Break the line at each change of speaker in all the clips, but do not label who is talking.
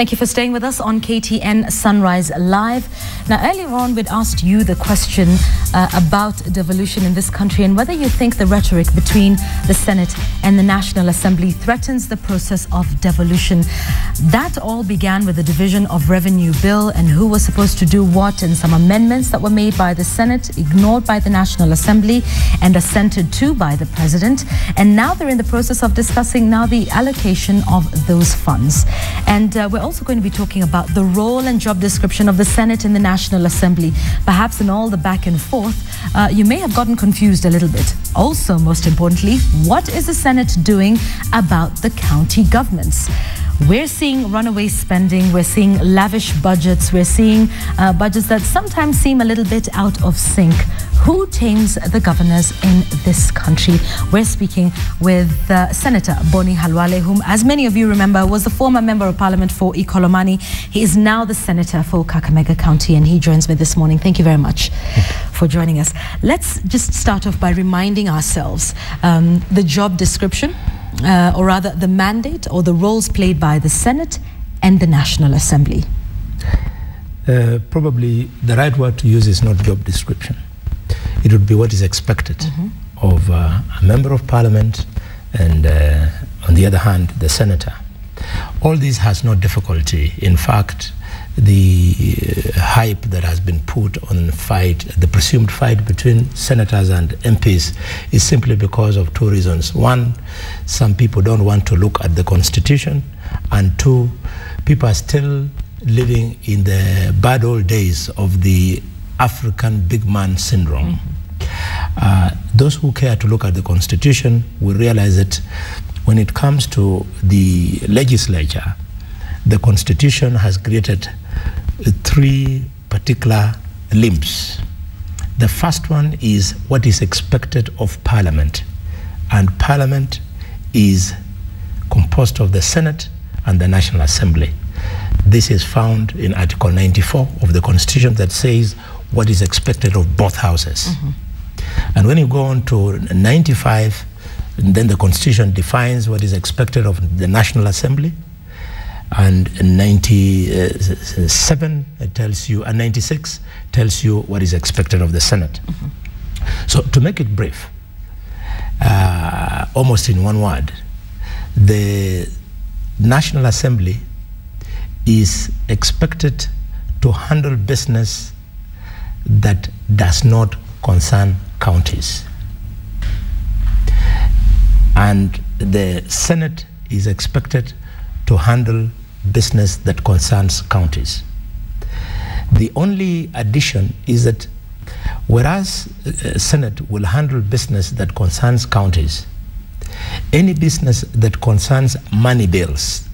Thank you for staying with us on KTN Sunrise Live. Now, earlier on, we'd asked you the question uh, about devolution in this country and whether you think the rhetoric between the Senate and the National Assembly threatens the process of devolution. That all began with the division of revenue bill and who was supposed to do what and some amendments that were made by the Senate, ignored by the National Assembly and assented to by the President. And now they're in the process of discussing now the allocation of those funds. And uh, we're also going to be talking about the role and job description of the Senate in the National Assembly. Perhaps in all the back and forth, uh, you may have gotten confused a little bit. Also, most importantly, what is the Senate doing about the county governments? We're seeing runaway spending, we're seeing lavish budgets, we're seeing uh, budgets that sometimes seem a little bit out of sync. Who tames the governors in this country? We're speaking with uh, Senator Bonny Khalwale, whom, as many of you remember, was the former Member of Parliament for Ikolomani. He is now the Senator for Kakamega County, and he joins me this morning. Thank you very much for joining us. Let's just start off by reminding ourselves um, the job description uh, or rather the mandate or the roles played by the Senate and the National Assembly?
Uh, probably the right word to use is not job description. It would be what is expected mm-hmm. of uh, a member of parliament and, uh, on the other hand, the senator. All this has no difficulty. In fact, the uh, hype that has been put on the fight, the presumed fight between senators and MPs, is simply because of two reasons. One, some people don't want to look at the constitution, and two, people are still living in the bad old days of the African big man syndrome. Mm-hmm. Uh, those who care to look at the constitution will realize that when it comes to the legislature, the constitution has created three particular limbs. The first one is what is expected of Parliament, and Parliament is composed of the Senate and the National Assembly. This is found in Article 94 of the Constitution that says what is expected of both houses. Mm-hmm. And when you go on to 95, then the Constitution defines what is expected of the National Assembly and 97 tells you, and 96 tells you what is expected of the Senate. Mm -hmm. So to make it brief, uh, almost in one word, the National Assembly is expected to handle business that does not concern counties. And the Senate is expected to handle business that concerns counties. The only addition is that whereas uh, Senate will handle business that concerns counties, any business that concerns money bills,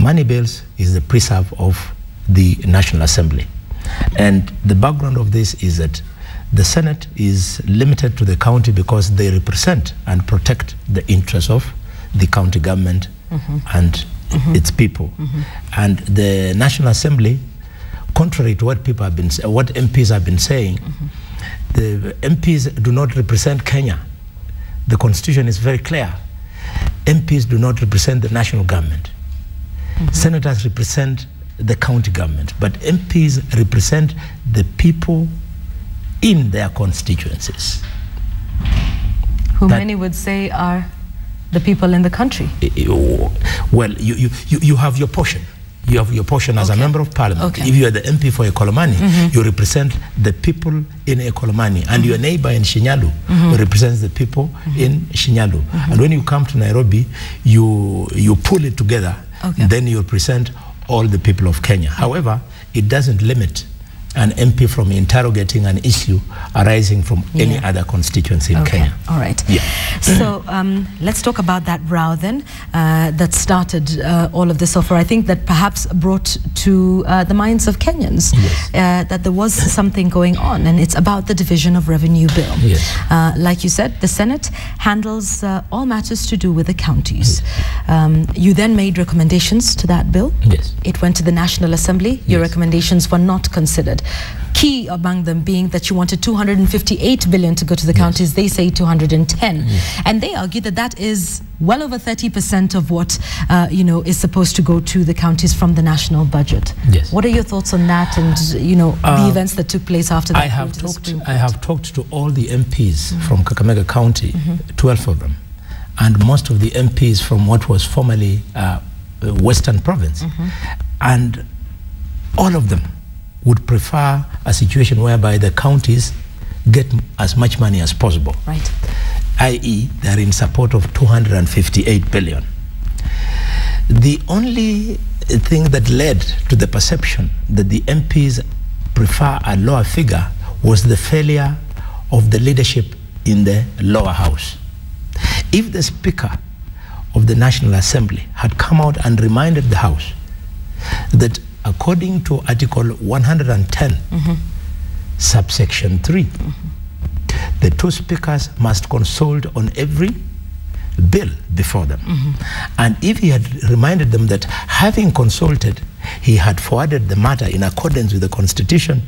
money bills is the preserve of the National Assembly. And the background of this is that the Senate is limited to the county because they represent and protect the interests of the county government mm -hmm. and mm-hmm. its people. Mm-hmm. And the National Assembly, contrary to what people have been, what MPs have been saying, mm-hmm. the MPs do not represent Kenya. The constitution is very clear. MPs do not represent the national government. Mm-hmm. Senators represent the county government, but MPs represent the people in their constituencies.
Who that many would say are the people in the country?
Well, you, you, you have your portion. You have your portion as okay. a member of parliament. Okay. If you are the MP for Ikolomani, mm -hmm. you represent the people in Ikolomani. And mm -hmm. your neighbor in Shinyalu mm -hmm. represents the people mm-hmm. in Shinyalu. Mm-hmm. And when you come to Nairobi, you, you pull it together. Okay. Then you represent all the people of Kenya. However, it doesn't limit an MP from interrogating an issue arising from yeah. any other constituency in
okay.
Kenya.
All right. Yeah. So um, let's talk about that row then uh, that started uh, all of this offer. I think that perhaps brought to uh, the minds of Kenyans yes. Uh, that there was something going on, and it's about the division of revenue bill. Yes. Uh, like you said, the Senate handles uh, all matters to do with the counties. Yes. Um, you then made recommendations to that bill.
Yes.
It went to the National Assembly. Your recommendations were not considered. Said. Key among them being that you wanted 258 billion to go to the counties. They say 210, and they argue that that is well over 30% of what uh, you know is supposed to go to the counties from the national budget.
Yes.
What are your thoughts on that, and you know the
Uh,
events that took place after that?
I have talked. I have talked to all the MPs from Kakamega County, 12 of them, and most of the MPs from what was formerly uh, Western Province, and all of them would prefer a situation whereby the counties get as much money as possible,
Right.
i.e., they are in support of 258 billion. The only thing that led to the perception that the MPs prefer a lower figure was the failure of the leadership in the lower house. If the Speaker of the National Assembly had come out and reminded the House that according to Article 110, subsection 3, the two speakers must consult on every bill before them. And if he had reminded them that having consulted, he had forwarded the matter in accordance with the Constitution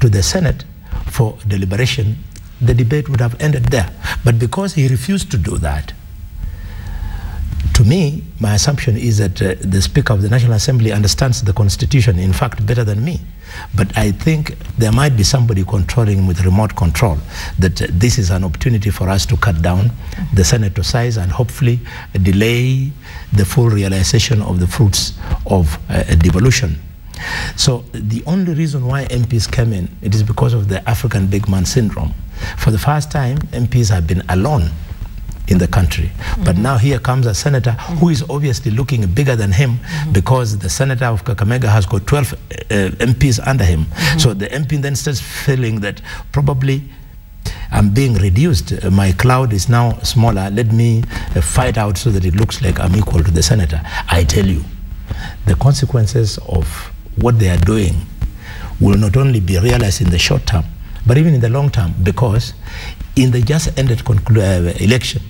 to the Senate for deliberation, the debate would have ended there. But because he refused to do that, to me, my assumption is that uh, the Speaker of the National Assembly understands the Constitution, in fact, better than me. But I think there might be somebody controlling with remote control that uh, this is an opportunity for us to cut down the Senate to size and hopefully delay the full realization of the fruits of uh, devolution. So the only reason why MPs came in, it is because of the African big man syndrome. For the first time, MPs have been alone in the country. But now here comes a senator who is obviously looking bigger than him because the senator of Kakamega has got 12 uh, MPs under him. So the MP then starts feeling that probably I'm being reduced. Uh, my cloud is now smaller. Let me uh, fight out so that it looks like I'm equal to the senator. I tell you, the consequences of what they are doing will not only be realized in the short term, but even in the long term, because in the just ended uh, election,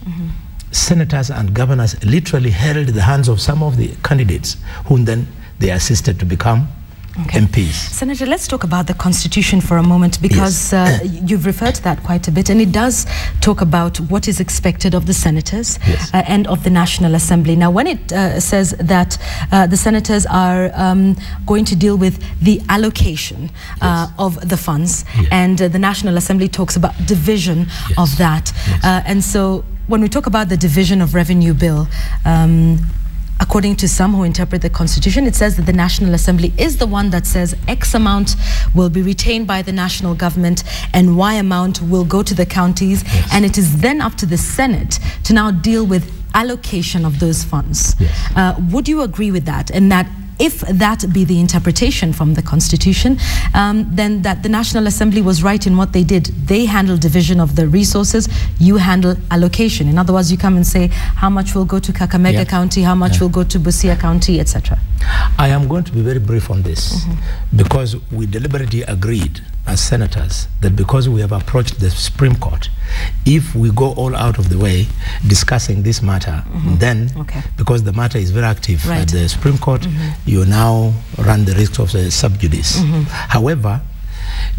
senators and governors literally held the hands of some of the candidates, whom then they assisted to become MPs.
Senator, let's talk about the Constitution for a moment because uh, you've referred to that quite a bit, and it does talk about what is expected of the senators
Yes.
uh, and of the National Assembly. Now, when it uh, says that uh, the senators are um, going to deal with the allocation uh, of the funds,
Yes.
and uh, the National Assembly talks about division
Yes.
of that,
Yes.
uh, and so when we talk about the division of revenue bill. Um, According to some who interpret the Constitution, it says that the National Assembly is the one that says X amount will be retained by the national government and Y amount will go to the counties.
Yes.
And it is then up to the Senate to now deal with allocation of those funds.
Yes.
Uh, would you agree with that? And that if that be the interpretation from the Constitution, um, then that the National Assembly was right in what they did. They handle division of the resources, you handle allocation. In other words, you come and say how much will go to Kakamega
Yeah.
County, how much
Yeah.
will go to Busia County, etc.
I am going to be very brief on this because we deliberately agreed as senators that because we have approached the Supreme Court, if we go all out of the way discussing this matter, mm-hmm. then
Okay.
because the matter is very active
Right.
at the Supreme Court, mm-hmm. you now run the risk of the sub judice. Mm-hmm. However,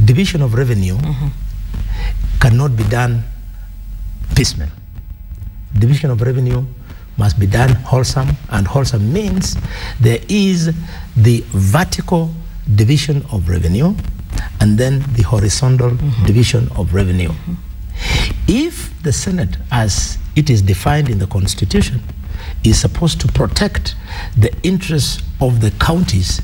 division of revenue cannot be done piecemeal. Division of revenue must be done wholesome, and wholesome means there is the vertical division of revenue and then the horizontal mm-hmm. division of revenue. Mm-hmm. If the Senate, as it is defined in the Constitution, is supposed to protect the interests of the counties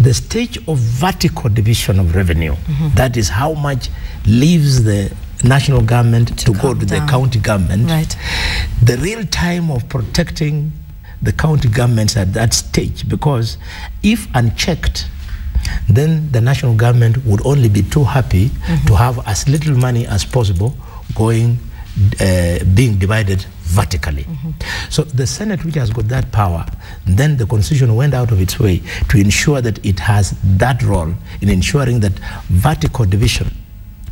the stage of vertical division of revenue, mm-hmm. that is how much leaves the national government to, go to
down.
the county government.
Right.
The real time of protecting the county governments at that stage, because if unchecked, then the national government would only be too happy to have as little money as possible going, uh, being divided vertically. So the Senate, which has got that power, then the Constitution went out of its way to ensure that it has that role in ensuring that vertical division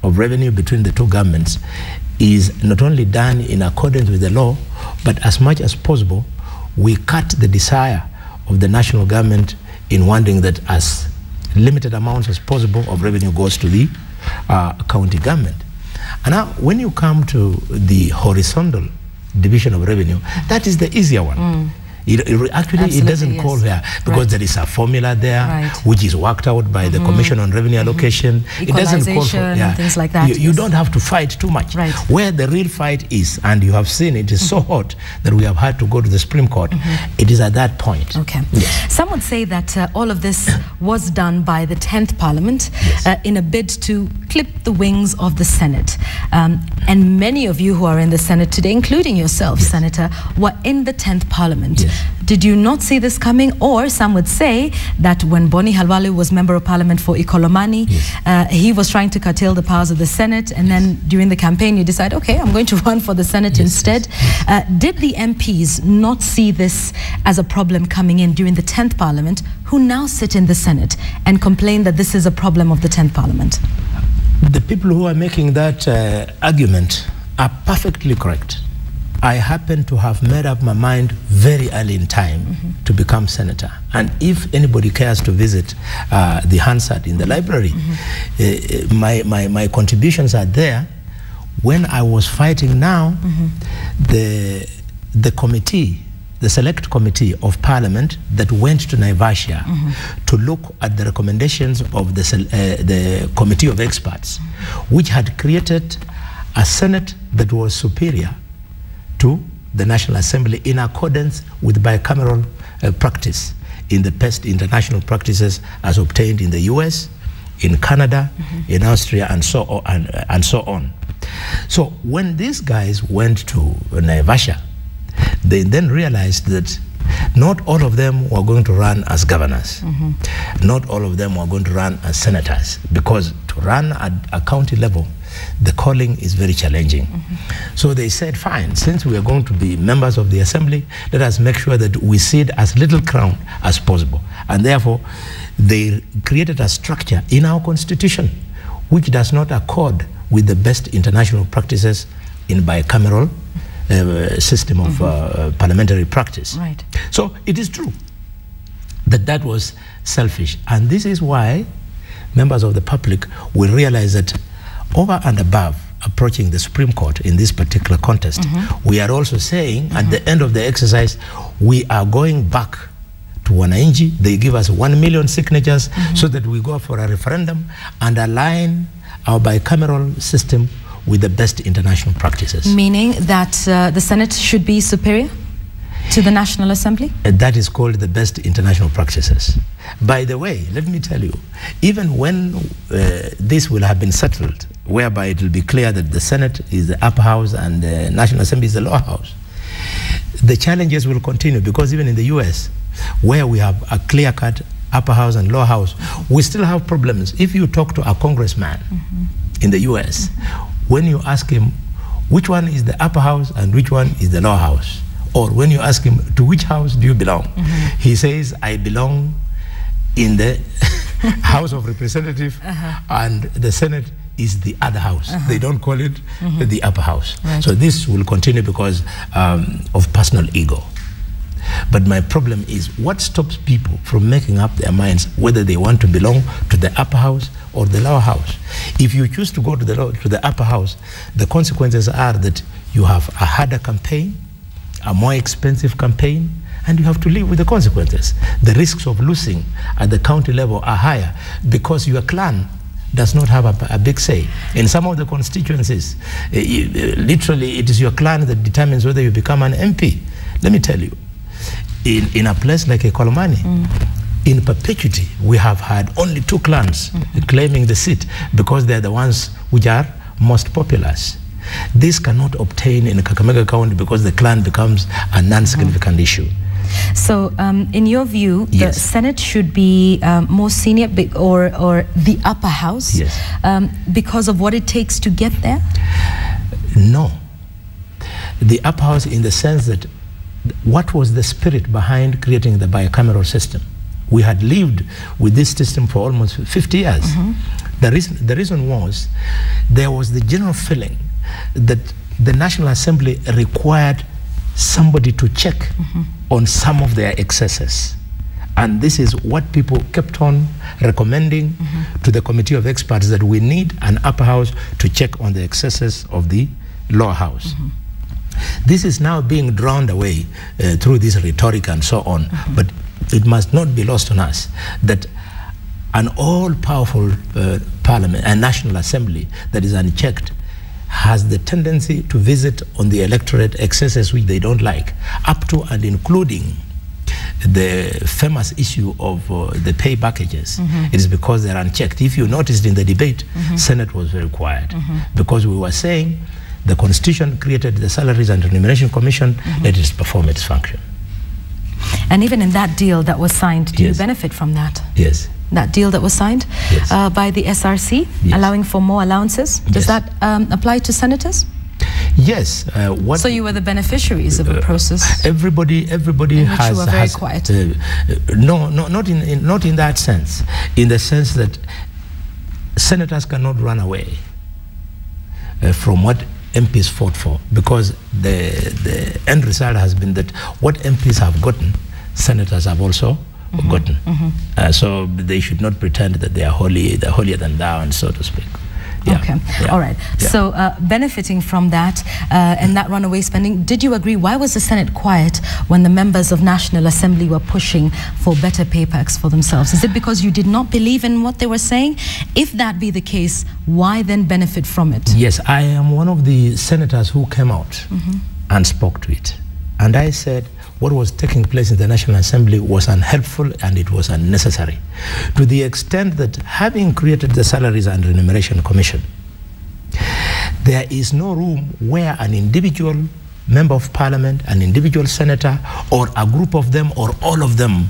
of revenue between the two governments is not only done in accordance with the law, but as much as possible, we cut the desire of the national government in wanting that as limited amounts as possible of revenue goes to the uh, county government. And now, when you come to the horizontal division of revenue, that is the easier one. Mm. It, it actually, Absolutely, it doesn't yes. call here because right. there is a formula there right. which is worked out by mm -hmm. the mm-hmm. Commission on Revenue mm-hmm. Allocation. Mm -hmm. It doesn't call for
yeah. things like that.
You, you yes. don't have to fight too much.
Right.
Where the real fight is, and you have seen it is mm -hmm. so mm-hmm. hot that we have had to go to the Supreme Court. It is at that point.
Okay. Yes. Some would say that uh, all of this was done by the 10th Parliament uh, in a bid to clip the wings of the Senate. Um, and many of you who are in the Senate today, including yourself, Senator, were in the 10th Parliament. Did you not see this coming? Or some would say that when Bonny Khalwale was Member of Parliament for Ikolomani, yes. uh, he was trying to curtail the powers of the Senate. And yes. then during the campaign, you decide, okay, I'm going to run for the Senate yes. instead. Uh, did the MPs not see this as a problem coming in during the 10th Parliament, who now sit in the Senate and complain that this is a problem of the 10th Parliament?
The people who are making that uh, argument are perfectly correct. I happen to have made up my mind very early in time mm -hmm. to become senator. And if anybody cares to visit uh, the Hansard in the library, mm -hmm. uh, my, my, my contributions are there. When I was fighting now, mm -hmm. the, the committee, the select committee of parliament that went to Naivasha to look at the recommendations of the, uh, the committee of experts, which had created a senate that was superior to the National Assembly in accordance with bicameral uh, practice in the best international practices as obtained in the US, in Canada, mm -hmm. in Austria, and so on. And, uh, and, so on. So when these guys went to Naivasha, they then realized that not all of them were going to run as governors. Mm -hmm. Not all of them were going to run as senators because to run at a county level the calling is very challenging. Mm -hmm. So they said, fine, since we are going to be members of the assembly, let us make sure that we sit as little crown as possible. And therefore, they created a structure in our constitution which does not accord with the best international practices in bicameral uh, system of mm -hmm. uh, parliamentary practice.
Right.
So it is true that that was selfish. And this is why members of the public will realize that over and above approaching the Supreme Court in this particular contest, mm -hmm. we are also saying mm -hmm. at the end of the exercise, we are going back to Wananchi. They give us one million signatures mm -hmm. so that we go for a referendum and align our bicameral system with the best international practices.
Meaning that uh, the Senate should be superior? to the National Assembly?
Uh, that is called the best international practices. By the way, let me tell you, even when uh, this will have been settled, whereby it will be clear that the Senate is the upper house and the National Assembly is the lower house, the challenges will continue because even in the US, where we have a clear cut upper house and lower house, we still have problems. If you talk to a congressman mm -hmm. in the US, mm -hmm. when you ask him which one is the upper house and which one is the lower house, or when you ask him to which house do you belong, mm -hmm. he says, I belong in the House of Representatives uh -huh. and the Senate is the other house. Uh -huh. They don't call it mm -hmm. the upper house. Right. So this will continue because um, of personal ego. But my problem is what stops people from making up their minds whether they want to belong to the upper house or the lower house. If you choose to go to the, lower, to the upper house, the consequences are that you have a harder campaign, a more expensive campaign, and you have to live with the consequences. The risks of losing at the county level are higher because your clan does not have a, a, big say. In some of the constituencies, uh, you, uh, literally it is your clan that determines whether you become an MP. Let me tell you, in, in a place like Ikolomani, mm. in perpetuity, we have had only two clans mm claiming the seat because they're the ones which are most populous. This cannot obtain in Kakamega County because the clan becomes a non-significant mm issue.
So, um, in your view, yes. the Senate should be um, more senior or, or the upper house
yes.
um, because of what it takes to get there?
No. The upper house, in the sense that what was the spirit behind creating the bicameral system? We had lived with this system for almost 50 years. Mm -hmm. The, reason, the reason was there was the general feeling that the National Assembly required somebody to check mm -hmm. on some of their excesses. And this is what people kept on recommending mm-hmm. to the committee of experts that we need an upper house to check on the excesses of the lower house. Mm-hmm. This is now being drowned away uh, through this rhetoric and so on. Mm-hmm. But it must not be lost on us that an all-powerful uh, parliament, a national assembly that is unchecked, has the tendency to visit on the electorate excesses which they don't like, up to and including the famous issue of uh, the pay packages. It is because they're unchecked. If you noticed in the debate, mm-hmm. Senate was very quiet mm-hmm. because we were saying the Constitution created the Salaries and Remuneration Commission, mm-hmm. let it perform its function.
And even in that deal that was signed, do
Yes.
you benefit from that?
Yes.
That deal that was signed
Yes.
uh, by the SRC,
Yes.
allowing for more allowances. Does
Yes.
that um, apply to senators?
Yes. Uh, what
So you were the beneficiaries of a process.
everybody everybody
which you
has,
were very
has
quiet.
uh, uh, no no not in, in not in that sense in the sense that senators cannot run away uh, from what MPs fought for because the the end result has been that what MPs have gotten senators have also
Mm-hmm.
gotten Uh, so they should not pretend that they are holy they're holier than thou and so to speak Yeah,
Okay,
yeah,
all right.
yeah.
So, uh, benefiting from that uh, and that runaway spending, did you agree? Why was the Senate quiet when the members of National Assembly were pushing for better pay packs for themselves? Is it because you did not believe in what they were saying? If that be the case, why then benefit from it?
Yes, I am one of the senators who came out and spoke to it. And I said what was taking place in the National Assembly was unhelpful and it was unnecessary. To the extent that having created the Salaries and Remuneration Commission, there is no room where an individual member of parliament, an individual senator, or a group of them, or all of them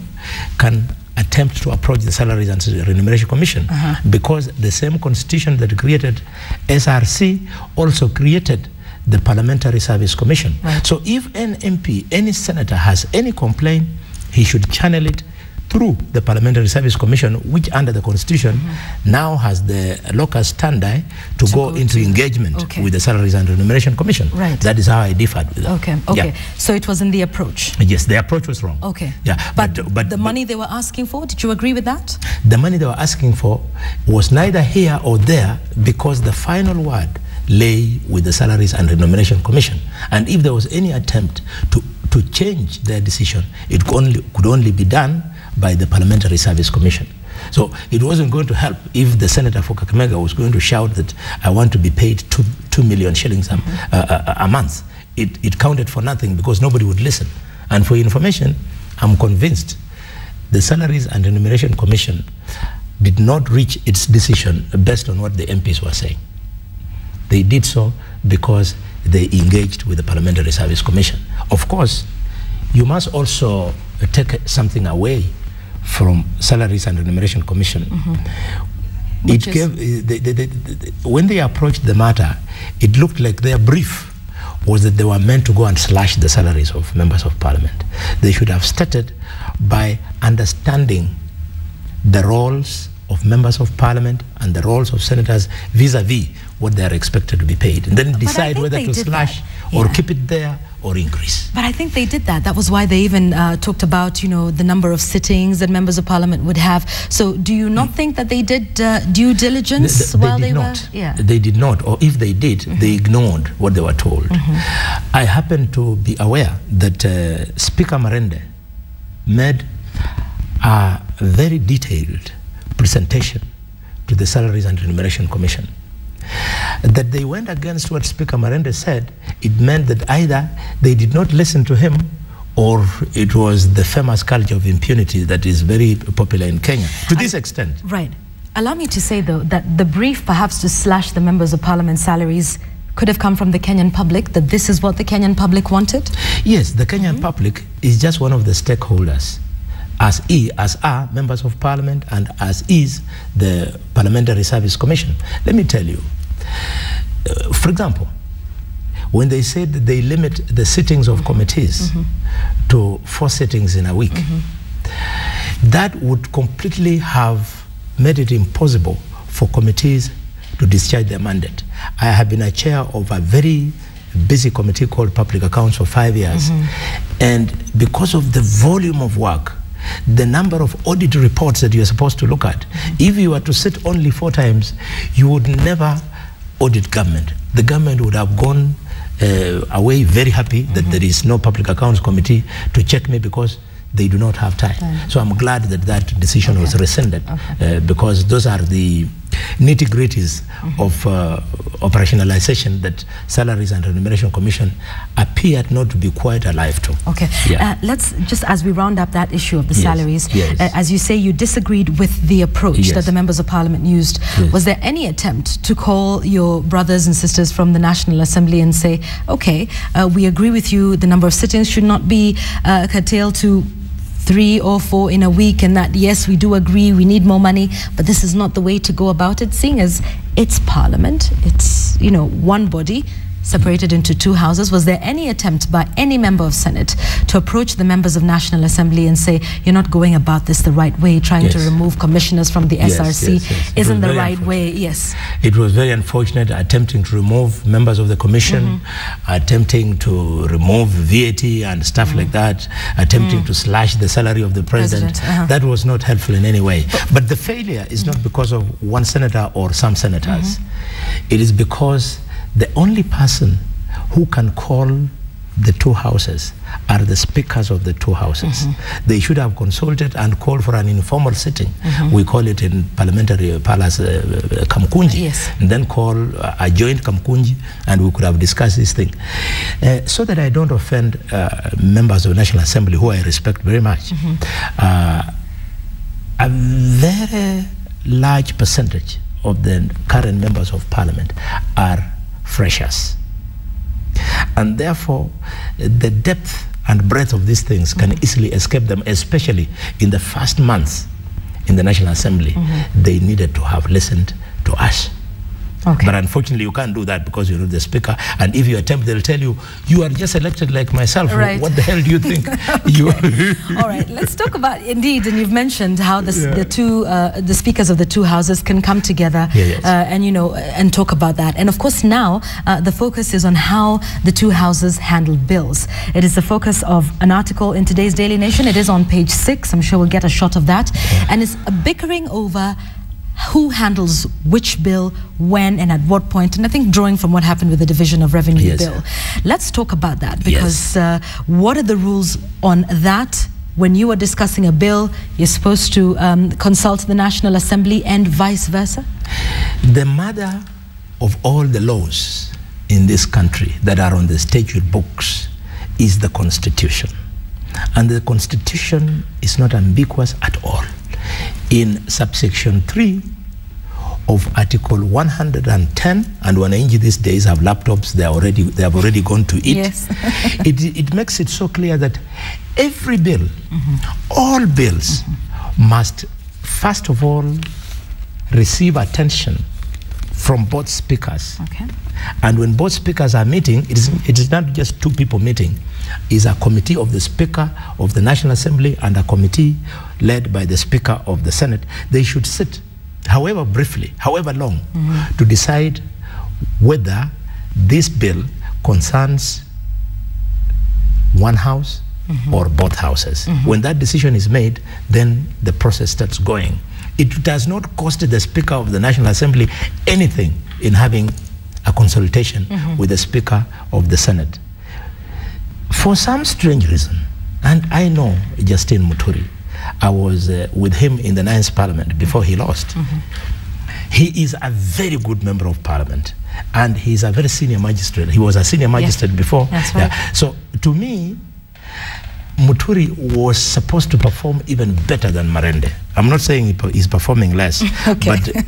can attempt to approach the Salaries and Remuneration Commission uh-huh. because the same constitution that created SRC also created the Parliamentary Service Commission.
Right.
So if an MP, any senator has any complaint, he should channel it through the Parliamentary Service Commission, which under the Constitution mm-hmm. now has the locus standi to,
To
go,
go
into
to-
engagement
okay.
with the Salaries and Remuneration Commission.
Right.
That is how I differed with them.
Okay, okay.
Yeah.
So it was in the approach.
Yes, the approach was wrong.
Okay.
Yeah,
But,
but but
the money they were asking for, did you agree with that?
the money they were asking for was neither here or there because the final word lay with the Salaries and Remuneration Commission. And if there was any attempt to, to change their decision, it could only, could only be done by the Parliamentary Service Commission. So it wasn't going to help if the senator for Kakamega was going to shout that I want to be paid two, two million shillings a, a, a month. It, it counted for nothing because nobody would listen. And for information, I'm convinced the Salaries and Remuneration Commission did not reach its decision based on what the MPs were saying. They did so because they engaged with the Parliamentary Service Commission. Of course, you must also take something away from Salaries and Remuneration Commission. It
is-
gave, uh, they, they, they, when they approached the matter, it looked like their brief was that they were meant to go and slash the salaries of members of parliament. They should have started by understanding the roles of members of parliament and the roles of senators vis-a-vis what they are expected to be paid, and then decide whether to slash or keep it there or increase.
But I think they did that. That was why they even uh, talked about, you know, the number of sittings that members of parliament would have. So, do you not think that they did uh, due diligence
Th- th-
while
they
they,
did
were?
not.
Yeah.
They did not, or if they did, they ignored what they were told. I happen to be aware that uh, Speaker Marende made a very detailed presentation to the Salaries and Remuneration Commission. That they went against what Speaker Marende said, it meant that either they did not listen to him or it was the famous culture of impunity that is very popular in Kenya. To this extent.
Right. Allow me to say, though, that the brief perhaps to slash the members of parliament salaries could have come from the Kenyan public, that this is what the Kenyan public wanted?
Yes, the Kenyan mm-hmm. public is just one of the stakeholders, as e as are members of parliament and as is the Parliamentary Service Commission. Let me tell you, uh, for example, when they said that they limit the sittings of committees mm-hmm. to four sittings in a week, mm-hmm. that would completely have made it impossible for committees to discharge their mandate. I have been a chair of a very busy committee called Public Accounts for five years. Mm-hmm. And because of the volume of work, the number of audit reports that you're supposed to look at. If you were to sit only four times, you would never audit government. The government would have gone uh, away very happy that there is no public accounts committee to check me because they do not have time. So I'm glad that that decision was rescinded uh, because those are the nitty gritties of uh, operationalization that Salaries and Remuneration Commission appeared not to be quite alive to.
Okay.
Yeah.
Uh, let's just as we round up that issue of the
Yes,
salaries,
yes.
uh, as you say, you disagreed with the approach
Yes.
that the members of parliament used. Was there any attempt to call your brothers and sisters from the National Assembly and say, okay, uh, we agree with you, the number of sittings should not be uh, curtailed to three or four in a week and that yes we do agree we need more money but this is not the way to go about it seeing as it's parliament it's you know one body separated into two houses was there any attempt by any member of senate to approach the members of national assembly and say you're not going about this the right way trying to remove commissioners from the
Yes,
src
yes, yes.
Isn't the right way yes
It was very unfortunate attempting to remove members of the commission, mm-hmm. attempting to remove VAT and stuff mm-hmm. like that, attempting mm. to slash the salary of the president.
President, uh-huh.
That was not helpful in any way. But the failure is not mm-hmm. because of one senator or some senators. It is because the only person who can call the two houses are the speakers of the two houses. They should have consulted and called for an informal sitting. We call it in parliamentary palace uh, uh, Kamkunji.
Yes.
And then call uh, a joint Kamkunji and we could have discussed this thing. Uh, so that I don't offend uh, members of the National Assembly who I respect very much. Uh, a very large percentage of the current members of parliament are freshers. And therefore, the depth and breadth of these things can easily escape them, especially in the first months in the National Assembly. Mm-hmm. They needed to have listened to us.
Okay
But unfortunately, you can't do that because you're not the speaker. And if you attempt, they'll tell you, you are just elected like myself.
Right.
What the hell do you think? you
All right, let's talk about indeed, and you've mentioned how the,
Yeah.
the two, uh, the speakers of the two houses can come together
Yeah, yes.
uh, and you know and talk about that. And of course, now uh, the focus is on how the two houses handle bills. It is the focus of an article in today's Daily Nation. It is on page six. I'm sure we'll get a shot of that, and it's a bickering over. Who handles which bill, when, and at what point? And I think drawing from what happened with the Division of Revenue
Yes.
bill. Let's talk about that because uh, what are the rules on that? When you are discussing a bill, you're supposed to um, consult the National Assembly and vice versa?
The mother of all the laws in this country that are on the statute books is the Constitution. And the Constitution is not ambiguous at all. In subsection 3 of Article 110, and wananchi these days have laptops, they, are already, they have already gone to it.
Yes.
it, it makes it so clear that every bill, mm-hmm. all bills, mm-hmm. must first of all receive attention from both speakers.
Okay.
And when both speakers are meeting, it is, it is not just two people meeting. It's a committee of the Speaker of the National Assembly and a committee led by the Speaker of the Senate. They should sit, however briefly, however long, mm-hmm. to decide whether this bill concerns one house mm-hmm. or both houses. Mm-hmm. When that decision is made, then the process starts going. It does not cost the Speaker of the National Assembly anything in having a consultation with the Speaker of the Senate. For some strange reason, and I know Justin Muturi, I was uh, with him in the Ninth Parliament before he lost. He is a very good member of parliament and he's a very senior magistrate. He was a senior magistrate before.
That's right.
So to me, Muturi was supposed to perform even better than Marende. I'm not saying he's performing less,
Okay.
but uh,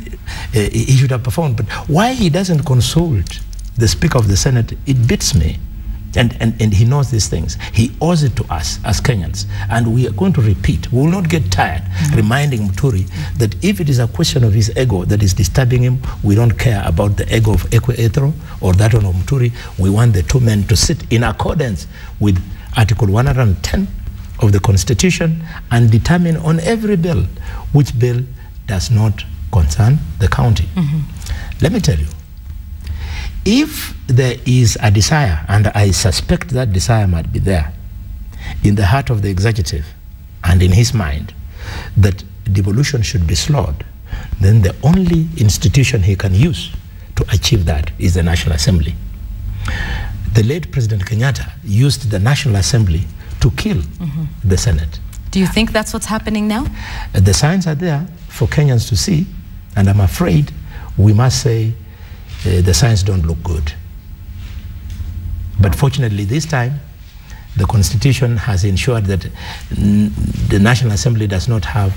he he should have performed. But why he doesn't consult the Speaker of the Senate, it beats me. And, and, and he knows these things. He owes it to us as Kenyans. And we are going to repeat. We will not get tired mm-hmm. reminding Muturi that if it is a question of his ego that is disturbing him, we don't care about the ego of Ekwee or that one of Muturi. We want the two men to sit in accordance with Article 110 of the Constitution and determine on every bill which bill does not concern the county. Mm-hmm. Let me tell you, if there is a desire, and I suspect that desire might be there, in the heart of the executive and in his mind that devolution should be slowed, then the only institution he can use to achieve that is the National Assembly. The late President Kenyatta used the National Assembly to kill mm-hmm. the Senate.
Do you think that's what's happening now?
The signs are there for Kenyans to see, and I'm afraid we must say uh, the signs don't look good. But fortunately, this time, the Constitution has ensured that the National Assembly does not have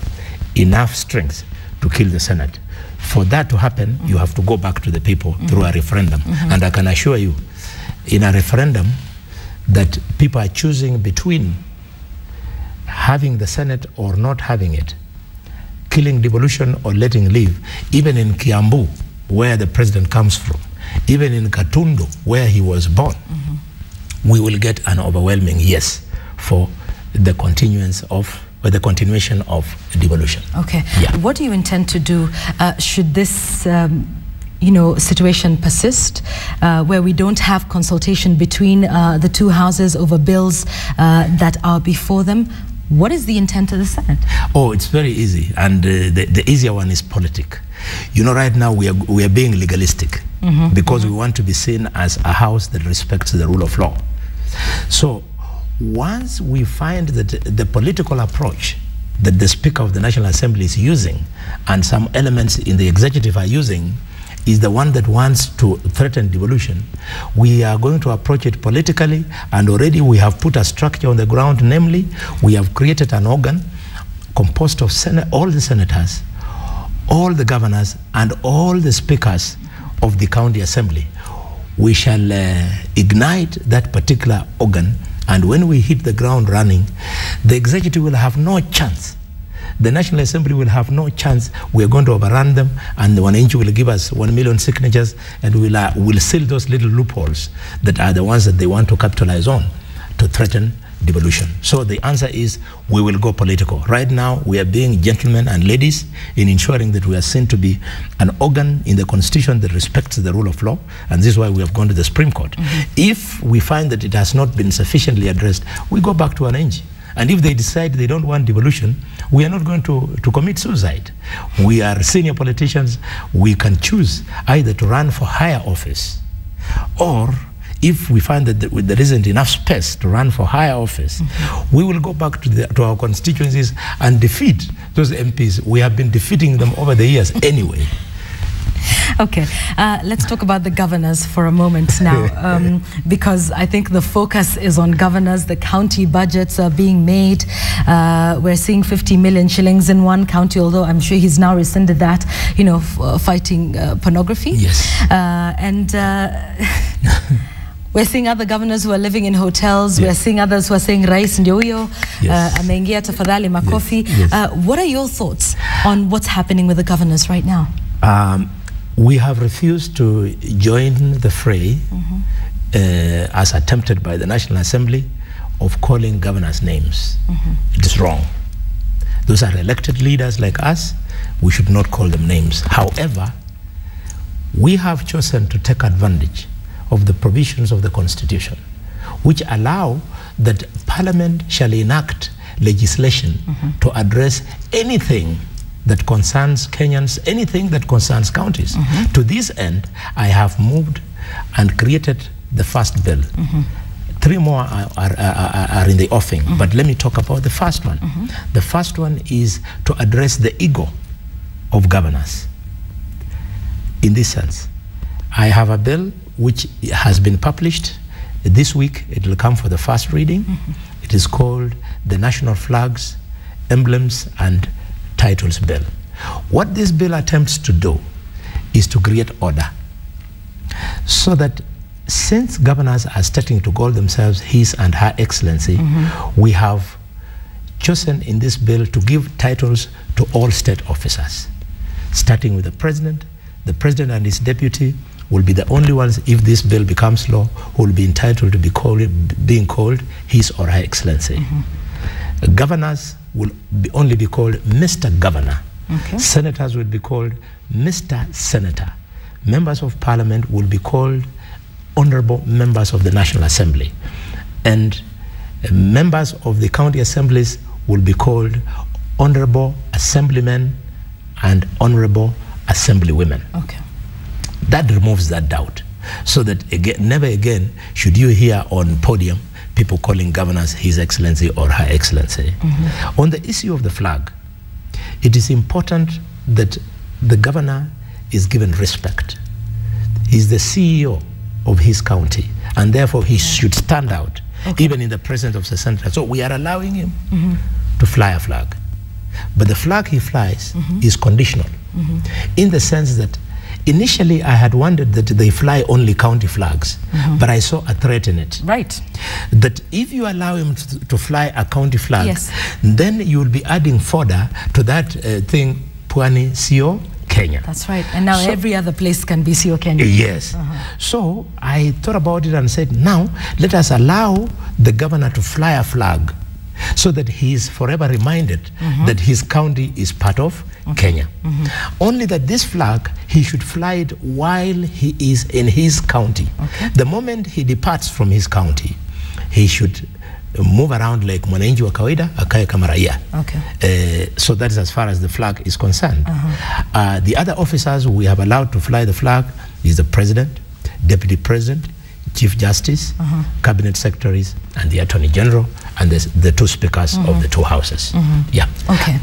enough strength to kill the Senate. For that to happen, mm -hmm. you have to go back to the people mm -hmm. through a referendum. Mm -hmm. And I can assure you, in a referendum, that people are choosing between having the Senate or not having it, killing devolution or letting live, even in Kiambu, where the president comes from, even in Gatundu, where he was born, mm -hmm. we will get an overwhelming yes for the continuance of or the continuation of devolution.
Okay. Yeah. What do you intend to do? Uh, should this um, you know, situation persist, uh, where we don't have consultation between uh, the two houses over bills uh, that are before them. What is the intent of the Senate?
Oh, it's very easy, and uh, the, the easier one is politic. You know, right now we are, we are being legalistic mm -hmm. because mm -hmm. we want to be seen as a house that respects the rule of law. So once we find that the political approach that the Speaker of the National Assembly is using and some elements in the executive are using is the one that wants to threaten devolution, we are going to approach it politically and already we have put a structure on the ground, namely we have created an organ composed of all the senators all the governors and all the speakers of the county assembly. We shall uh, ignite that particular organ, and when we hit the ground running, the executive will have no chance. The National Assembly will have no chance. We are going to overrun them, and the wananchi will give us one million signatures, and we'll, uh, we'll seal those little loopholes that are the ones that they want to capitalize on to threaten devolution. So the answer is we will go political. Right now, we are being gentlemen and ladies in ensuring that we are seen to be an organ in the constitution that respects the rule of law, and this is why we have gone to the Supreme Court. Mm -hmm. If we find that it has not been sufficiently addressed, we go back to an NG. And if they decide they don't want devolution, we are not going to, to commit suicide. We are senior politicians. We can choose either to run for higher office or if we find that there isn't enough space to run for higher office, mm -hmm. we will go back to, the, to our constituencies and defeat those MPs. We have been defeating them over the years anyway.
Okay, uh, let's talk about the governors for a moment now, um, because I think the focus is on governors. The county budgets are being made. Uh, we're seeing 50 million shillings in one county, although I'm sure he's now rescinded that, you know, uh, fighting uh, pornography.
Yes.
Uh, and uh, We're seeing other governors who are living in hotels. Yes. We're seeing others who are saying rais ndio huyo uh, ameingia tafadhali makofi. Yes. Yes. Uh, what are your thoughts on what's happening with the governors right now?
Um, we have refused to join the fray mm -hmm. uh, as attempted by the National Assembly of calling governors names. Mm -hmm. It is wrong. Those are elected leaders like us. We should not call them names. However, we have chosen to take advantage of the provisions of the Constitution, which allow that Parliament shall enact legislation mm -hmm. to address anything that concerns Kenyans, anything that concerns counties. Mm -hmm. To this end, I have moved and created the first bill. Mm -hmm. Three more are, are, are, are, in the offing, mm -hmm. but let me talk about the first one. Mm-hmm. The first one is to address the ego of governors. In this sense, I have a bill which has been published this week. It will come for the first reading. Mm -hmm. It is called the National Flags, Emblems, and Titles Bill. What this bill attempts to do is to create order so that since governors are starting to call themselves His and Her Excellency, mm -hmm. we have chosen in this bill to give titles to all state officers, starting with the president, the president and his deputy, will be the only ones, if this bill becomes law, who will be entitled to be called, being called His or Her Excellency. Mm -hmm. Governors will be only be called Mr. Governor. Okay. Senators will be called Mr. Senator. Members of Parliament will be called Honorable Members of the National Assembly. And uh, members of the county assemblies will be called Honorable Assemblymen and Honorable Assemblywomen.
Okay.
That removes that doubt. So that again, never again should you hear on podium people calling governors His Excellency or Her Excellency. Mm-hmm. On the issue of the flag, it is important that the governor is given respect. He's the CEO of his county, and therefore he should stand out, okay. even in the presence of the senator. So we are allowing him mm-hmm. to fly a flag. But the flag he flies mm-hmm. is conditional, mm-hmm. in the sense that initially I had wondered that they fly only county flags, mm-hmm. but I saw a threat in it.
Right.
That if you allow him to, to fly a county flag, yes. then you will be adding fodder to that uh, thing, Pwani Sio Kenya.
That's right. And now so, every other place can be Sio Kenya.
Yes. Uh-huh. So I thought about it and said, now let us allow the governor to fly a flag so that he is forever reminded mm-hmm. that his county is part of okay. Kenya. Mm-hmm. Only that this flag, he should fly it while he is in his county. Okay. The moment he departs from his county, he should move around like mwananchi wa kawaida akae kama raia
okay.
Uh, so that is as far as the flag is concerned uh-huh. uh, the other officers we have allowed to fly the flag is the president deputy president chief justice uh-huh. cabinet secretaries and the attorney general and the, the two speakers mm-hmm. of the two houses. Mm-hmm. Yeah.
Okay.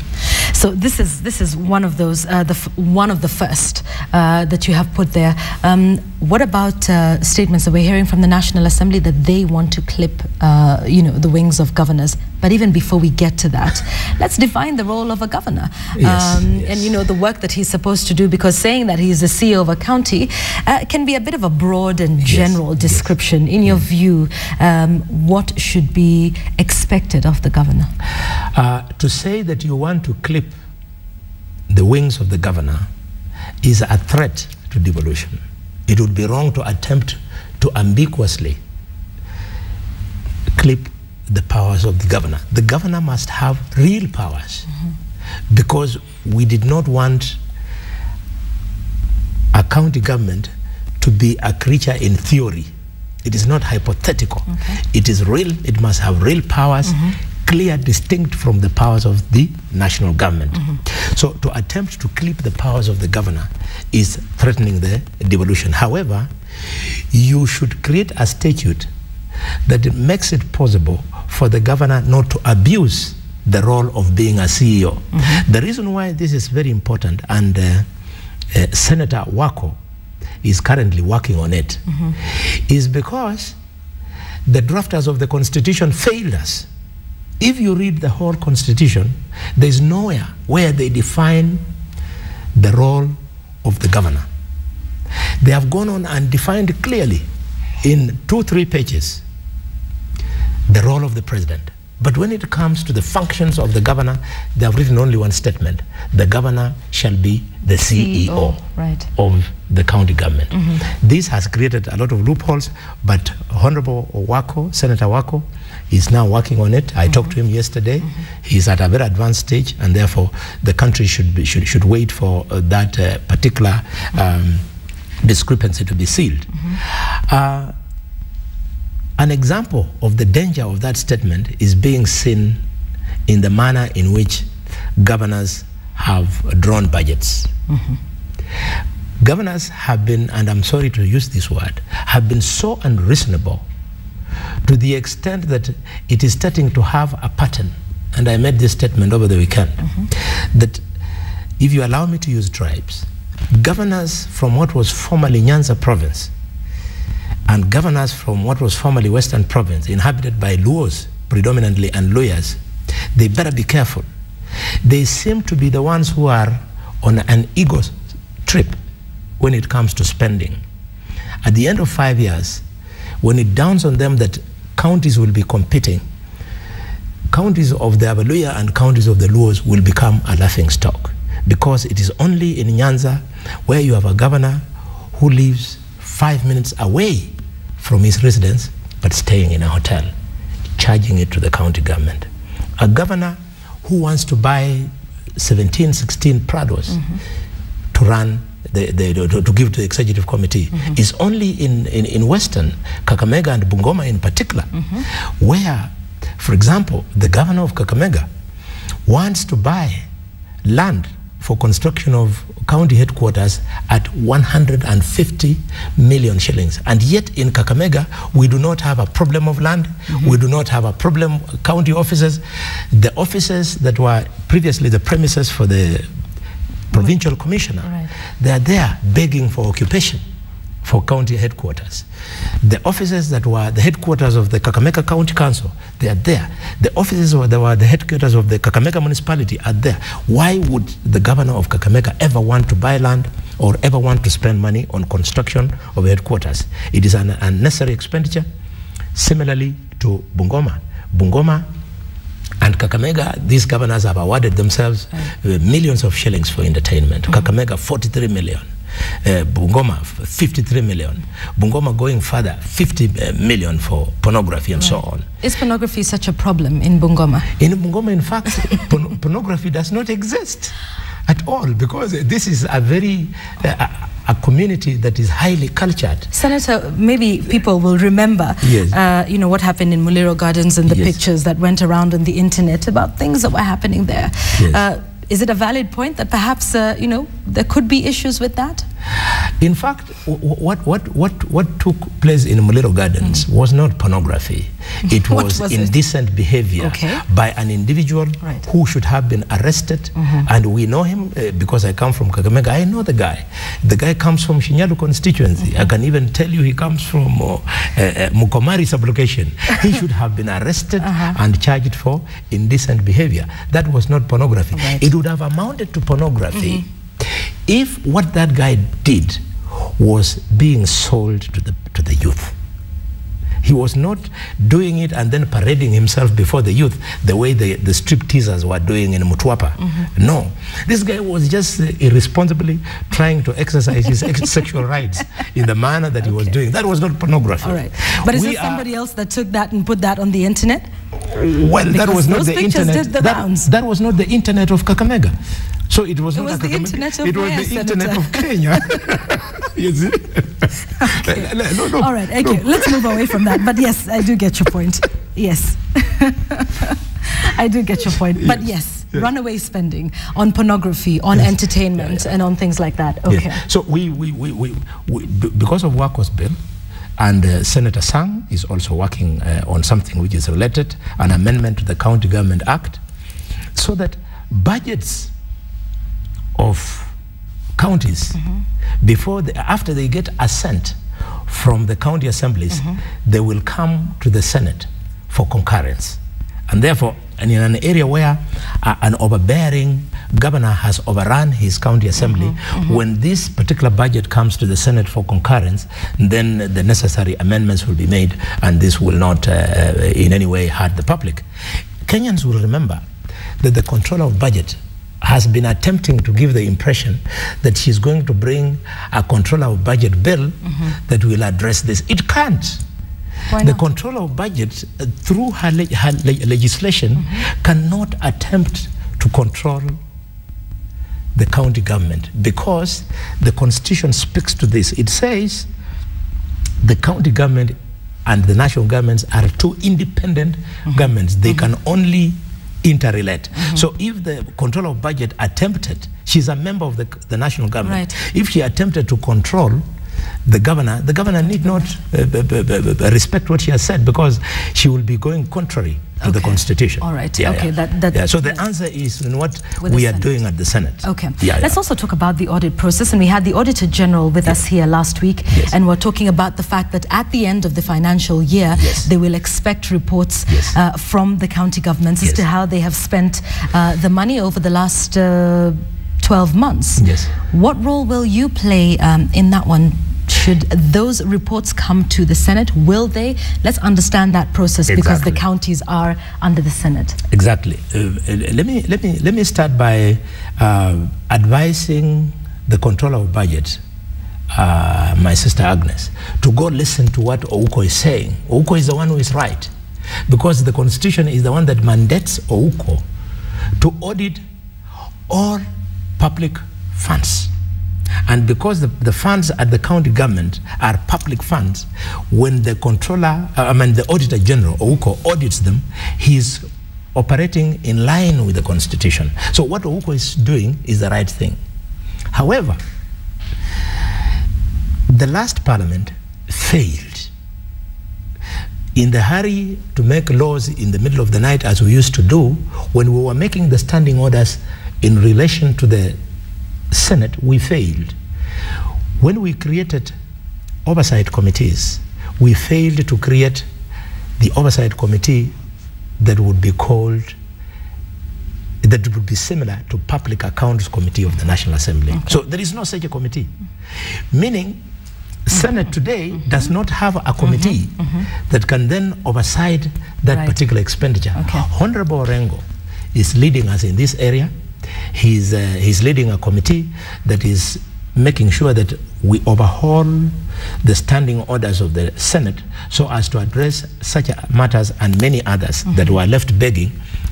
So this is this is one of those uh, the f- one of the first uh, that you have put there. Um, what about uh, statements that we're hearing from the National Assembly that they want to clip, uh, you know, the wings of governors? But even before we get to that, let's define the role of a governor
yes, um, yes.
and you know the work that he's supposed to do. Because saying that he's the CEO of a county uh, can be a bit of a broad and general yes, description. In your view, um, what should be expected of the governor?
Uh, to say that you want to clip the wings of the governor is a threat to devolution. It would be wrong to attempt to ambiguously clip the powers of the governor. The governor must have real powers mm-hmm. because we did not want a county government to be a creature in theory it is not hypothetical. Okay. It is real. It must have real powers, mm-hmm. clear, distinct from the powers of the national government. Mm-hmm. So to attempt to clip the powers of the governor is threatening the devolution. However, you should create a statute that makes it possible for the governor not to abuse the role of being a CEO. Mm-hmm. The reason why this is very important, and uh, uh, Senator Wako is currently working on it, mm-hmm. is because the drafters of the Constitution failed us. If you read the whole Constitution, there's nowhere where they define the role of the governor. They have gone on and defined clearly in two, three pages the role of the president. But when it comes to the functions of the governor, they have written only one statement. The governor shall be the CEO,
CEO right.
of the county government. Mm-hmm. This has created a lot of loopholes, but Honorable Wako, Senator Wako, is now working on it. I mm-hmm. talked to him yesterday. Mm-hmm. He's at a very advanced stage, and therefore the country should, be, should, should wait for uh, that uh, particular um, discrepancy to be sealed. Mm-hmm. Uh, an example of the danger of that statement is being seen in the manner in which governors have drawn budgets. Mm-hmm. Governors have been, and I'm sorry to use this word, have been so unreasonable to the extent that it is starting to have a pattern. And I made this statement over the weekend mm-hmm. that if you allow me to use tribes, governors from what was formerly Nyanza province and governors from what was formerly Western Province, inhabited by Luos predominantly and Luhyas, they better be careful. They seem to be the ones who are on an ego trip when it comes to spending. At the end of five years, when it dawns on them that counties will be competing, counties of the Abaluya and counties of the Luos will become a laughing stock because it is only in Nyanza where you have a governor who lives five minutes away from his residence, but staying in a hotel, charging it to the county government. A governor who wants to buy 17, 16 Prados mm-hmm. to run, the, the, to, to, give to the executive committee mm-hmm. is only in, in, in Western, Kakamega and Bungoma in particular, mm-hmm. where, for example, the governor of Kakamega wants to buy land for construction of county headquarters at 150 million shillings. And yet in Kakamega, we do not have a problem of land. Mm-hmm. We do not have a problem county offices. The offices that were previously the premises for the provincial commissioner, right. they are there begging for occupation for county headquarters. The offices that were the headquarters of the Kakamega County Council, they are there. The offices that were the headquarters of the Kakamega municipality are there. Why would the governor of Kakamega ever want to buy land or ever want to spend money on construction of headquarters? It is an unnecessary expenditure. Similarly to Bungoma. Bungoma and Kakamega, these governors have awarded themselves uh, millions of shillings for entertainment. Mm -hmm. Kakamega, 43 million. Uh, Bungoma 53 million. Bungoma going further 50 uh, for pornography and right. so on.
Is pornography such a problem in Bungoma?
In Bungoma, in fact, porn pornography does not exist at all because this is a very uh, a community that is highly cultured.
Senator, maybe people will remember, yes. uh, you know, what happened in Muliro Gardens and the yes. pictures that went around on the internet about things that were happening there. Yes. Uh, is it a valid point that perhaps, uh, you know, there could be issues with that?
In fact, what, what, what, what took place in Muliro Gardens mm. was not pornography. It was, was indecent it? behavior okay. by an individual right. who should have been arrested. Mm -hmm. And we know him uh, because I come from Kakamega. I know the guy. The guy comes from Shinyalu constituency. Mm -hmm. I can even tell you he comes from uh, uh, Mukomari sublocation. he should have been arrested -huh. and charged for indecent behavior. That was not pornography. Right. It would have amounted to pornography -hmm if what that guy did was being sold to the, to the youth, he was not doing it and then parading himself before the youth the way the, the strip teasers were doing in Mtwapa. Mm -hmm. No. This guy was just uh, irresponsibly trying to exercise his ex sexual rights in the manner that okay. he was doing. That was not pornography.
All right. But is we there somebody else that took that and put that on the internet?
Well, because that was not the internet.
The
that, that was not the internet of Kakamega. So it was
it
not
was the internet of
It was the internet of Kenya.
Okay. No, no, All right, okay, no. let's move away from that. But yes, I do get your point. Yes. I do get your point. Yes. But yes, yes, runaway spending on pornography, on yes. entertainment, yeah, yeah. and on things like that. Okay.
So we, we, we, we, we because of Wako's bill, and uh, Senator Sang is also working uh, on something which is related, an amendment to the County Government Act, so that budgets of counties mm -hmm. before the, after they get assent from the county assemblies mm -hmm. they will come to the senate for concurrence and therefore and in an area where uh, an overbearing governor has overrun his county assembly mm -hmm, mm -hmm. when this particular budget comes to the senate for concurrence then the necessary amendments will be made and this will not uh, in any way hurt the public kenyans will remember that the controller of budget has been attempting to give the impression that she's going to bring a controller of budget bill mm -hmm. that will address this. It can't. The controller of budget, uh, through her, le her le legislation, mm -hmm. cannot attempt to control the county government because the constitution speaks to this. It says the county government and the national governments are two independent mm -hmm. governments. They mm-hmm. can only interrelate. Mm -hmm. So if the control of budget attempted, she's a member of the, the national government, right. if she attempted to control the governor, the governor need not uh, respect what she has said because she will be going contrary to okay. the constitution.
All right. Yeah, okay. Yeah. That, that,
yeah. So the answer is in what we are doing at the Senate.
Okay. Yeah, Let's also talk about the audit process. And we had the Auditor General with yes. us here last week. Yes. And we're talking about the fact that at the end of the financial year, yes. they will expect reports uh, from the county governments as to how they have spent uh, the money over the last uh, 12 months.
Yes.
What role will you play um, in that one? Should those reports come to the Senate? Will they? Let's understand that process exactly. because the counties are under the Senate.
Exactly. Uh, let me let me let me start by uh, advising the controller of budget, uh, my sister Agnes, to go listen to what Ouko is saying. Ouko is the one who is right, because the Constitution is the one that mandates Ouko to audit all public funds. And because the, the funds at the county government are public funds, when the controller, uh, I mean the auditor general, Ouko, audits them, he's operating in line with the constitution. So what Ouko is doing is the right thing. However, the last parliament failed in the hurry to make laws in the middle of the night as we used to do when we were making the standing orders in relation to the senate we failed when we created oversight committees we failed to create the oversight committee that would be called that would be similar to public accounts committee of the national assembly okay. so there is no such a committee meaning Senate today mm -hmm. does not have a committee mm -hmm. that can then oversight that right. particular expenditure. Okay. Honorable Orengo is leading us in this area. He's, uh, he's leading a committee that is making sure that we overhaul the standing orders of the Senate so as to address such matters and many others mm -hmm. that were left begging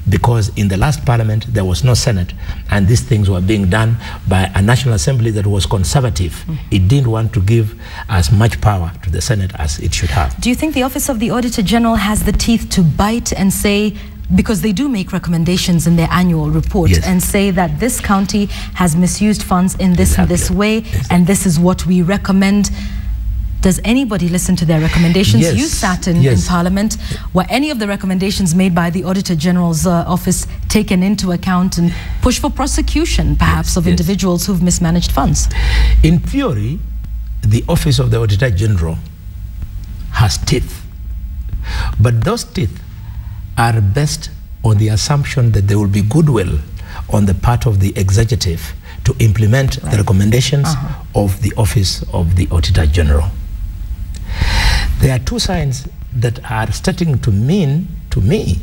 because in the last parliament there was no Senate and these things were being done by a National Assembly that was conservative. Mm -hmm. It didn't want to give as much power to the Senate as it should have.
Do you think the Office of the Auditor General has the teeth to bite and say because they do make recommendations in their annual report yes. and say that this county has misused funds in this exactly. and this way, exactly. and this is what we recommend. Does anybody listen to their recommendations?
Yes.
You sat in, yes. in Parliament. Were any of the recommendations made by the Auditor General's uh, office taken into account and push for prosecution, perhaps, of individuals who've mismanaged funds?
In theory, the Office of the Auditor General has teeth. But those teeth are best on the assumption that there will be goodwill on the part of the executive to implement right. the recommendations uh -huh. of the Office of the Auditor General. There are two signs that are starting to mean to me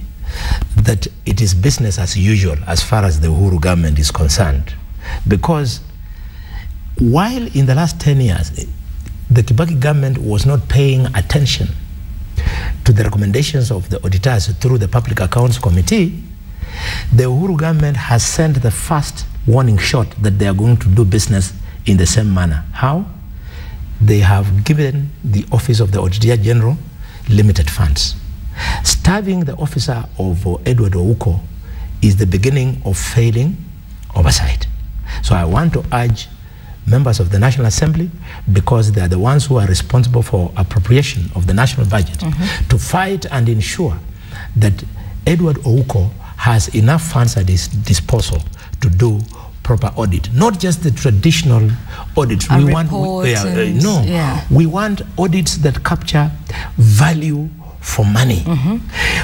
that it is business as usual as far as the Uhuru government is concerned. Because while in the last 10 years, the Kibaki government was not paying attention to the recommendations of the auditors through the Public Accounts Committee, the Uhuru government has sent the first warning shot that they are going to do business in the same manner. How? They have given the Office of the Auditor General limited funds. Starving the officer of Edward Ouko is the beginning of failing oversight. So I want to urge members of the National Assembly because they are the ones who are responsible for appropriation of the national budget mm -hmm. to fight and ensure that Edward Ouko has enough funds at his disposal to do proper audit, not just the traditional audits.
A we want, we, uh,
no,
yeah.
we want audits that capture value for money. Mm -hmm.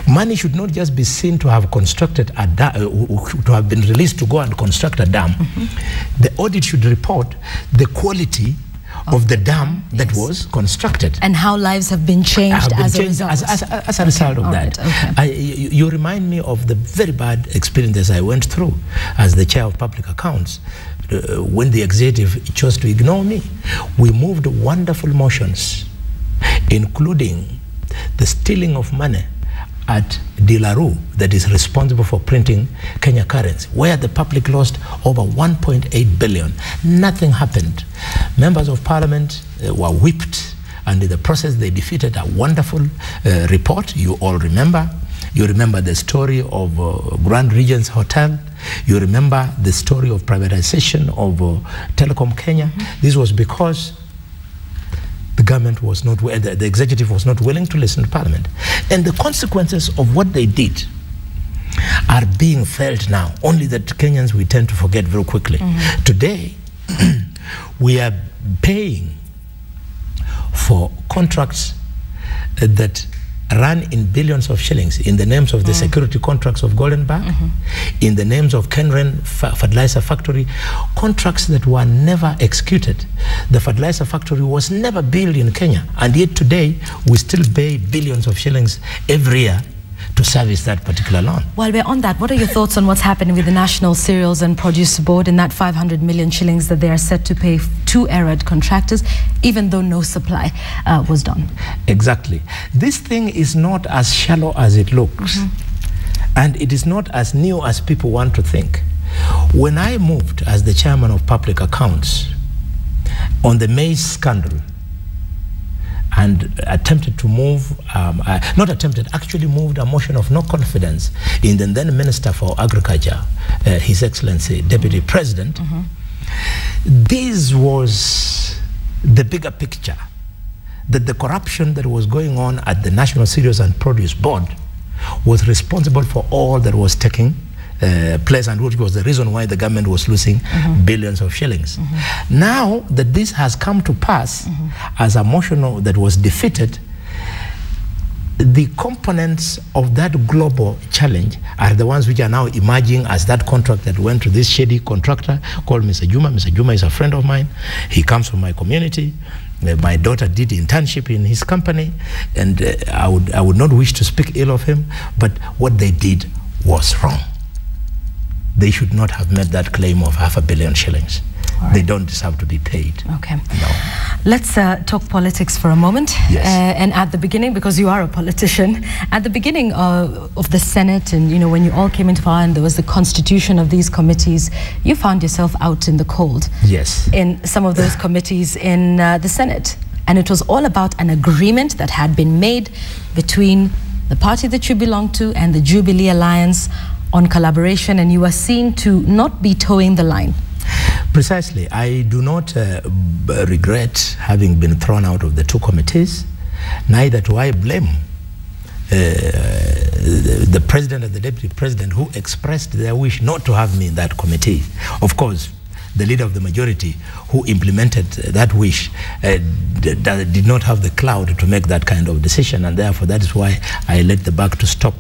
Money should not just be seen to have constructed a dam, uh, to have been released to go and construct a dam. Mm -hmm. The audit should report the quality of, of the dam that was constructed.
And how lives have been changed
have been
as
changed
a result.
As, as, as a result of that.
Right, okay.
I, you, you, remind me of the very bad experiences I went through as the chair of public accounts. Uh, when the executive chose to ignore me, we moved wonderful motions, including the stealing of money at De La Rue that is responsible for printing Kenya currency, where the public lost over 1.8 billion. Nothing happened. Members of parliament uh, were whipped, and in the process, they defeated a wonderful uh, report. You all remember. You remember the story of uh, Grand Regency Hotel. You remember the story of privatization of uh, Telecom Kenya. Mm -hmm. This was because government was not, the, the executive was not willing to listen to parliament. And the consequences of what they did are being felt now. Only that Kenyans we tend to forget very quickly. Mm -hmm. Today, we are paying for contracts that run in billions of shillings in the names of the mm. security contracts of Goldenberg, mm -hmm. in the names of Kenren Fertilizer Factory, contracts that were never executed. The fertilizer factory was never built in Kenya, and yet today we still pay billions of shillings every year to service that particular loan.
While we're on that, what are your thoughts on what's happening with the National Cereals and Produce Board and that 500 million shillings that they are set to pay to Erad contractors, even though no supply uh, was done?
Exactly. This thing is not as shallow as it looks. Mm -hmm. And it is not as new as people want to think. When I moved as the chairman of public accounts on the maize scandal, and attempted to move, um, uh, not attempted, actually moved a motion of no confidence in the then Minister for Agriculture, uh, His Excellency Deputy President. Mm-hmm. This was the bigger picture that the corruption that was going on at the National Cereals and Produce Board was responsible for all that was taking uh, and which was the reason why the government was losing mm-hmm. billions of shillings. Mm-hmm. Now that this has come to pass mm-hmm. as a motion that was defeated, the components of that global challenge are the ones which are now emerging as that contract that went to this shady contractor called Mr. Juma. Mr. Juma is a friend of mine. He comes from my community. Uh, my daughter did internship in his company, and uh, I, would, I would not wish to speak ill of him, but what they did was wrong. They should not have made that claim of half a billion shillings. Right. They don't deserve to be paid.
Okay. No. Let's uh, talk politics for a moment.
Yes.
Uh, and at the beginning, because you are a politician, at the beginning of, of the Senate and, you know, when you all came into power and there was the constitution of these committees, you found yourself out in the cold.
Yes.
In some of those committees in uh, the Senate. And it was all about an agreement that had been made between the party that you belong to and the Jubilee Alliance on collaboration, and you are seen to not be toeing the line.
Precisely. I do not uh, regret having been thrown out of the two committees. Neither do I blame uh, the, president and the deputy president who expressed their wish not to have me in that committee. Of course, the leader of the majority who implemented that wish uh, did not have the clout to make that kind of decision, and therefore that is why I let the buck to stop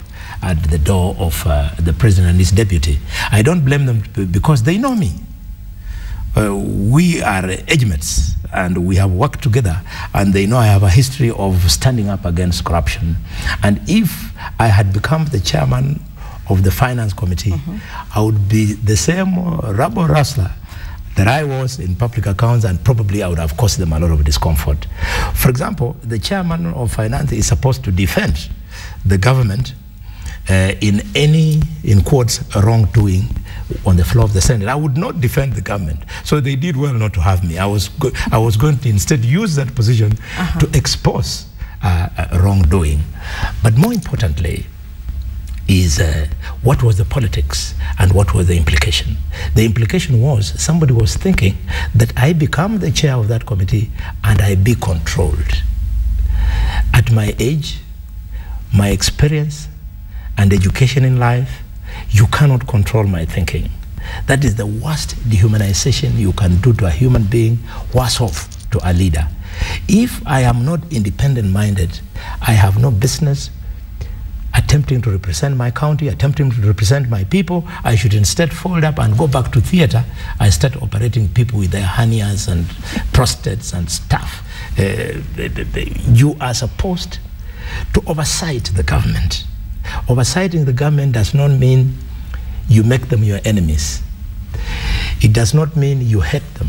at the door of uh, the president and his deputy. I don't blame them because they know me. Uh, we are age mates and we have worked together and they know I have a history of standing up against corruption. And if I had become the chairman of the finance committee, mm -hmm. I would be the same uh, rabble rustler that I was in public accounts and probably I would have caused them a lot of discomfort. For example, the chairman of finance is supposed to defend the government uh, in any, in quotes, wrongdoing on the floor of the Senate. I would not defend the government. So they did well not to have me. I was, I was going to instead use that position uh -huh. to expose uh, uh, wrongdoing. But more importantly, is uh, what was the politics and what was the implication. The implication was somebody was thinking that I become the chair of that committee and I be controlled. At my age, my experience, and education in life, you cannot control my thinking. That is the worst dehumanization you can do to a human being, worse off to a leader. If I am not independent minded, I have no business attempting to represent my county, attempting to represent my people. I should instead fold up and go back to theater. I start operating people with their hernias and prostates and stuff. Uh, you are supposed to oversight the government Oversighting the government does not mean you make them your enemies. It does not mean you hate them.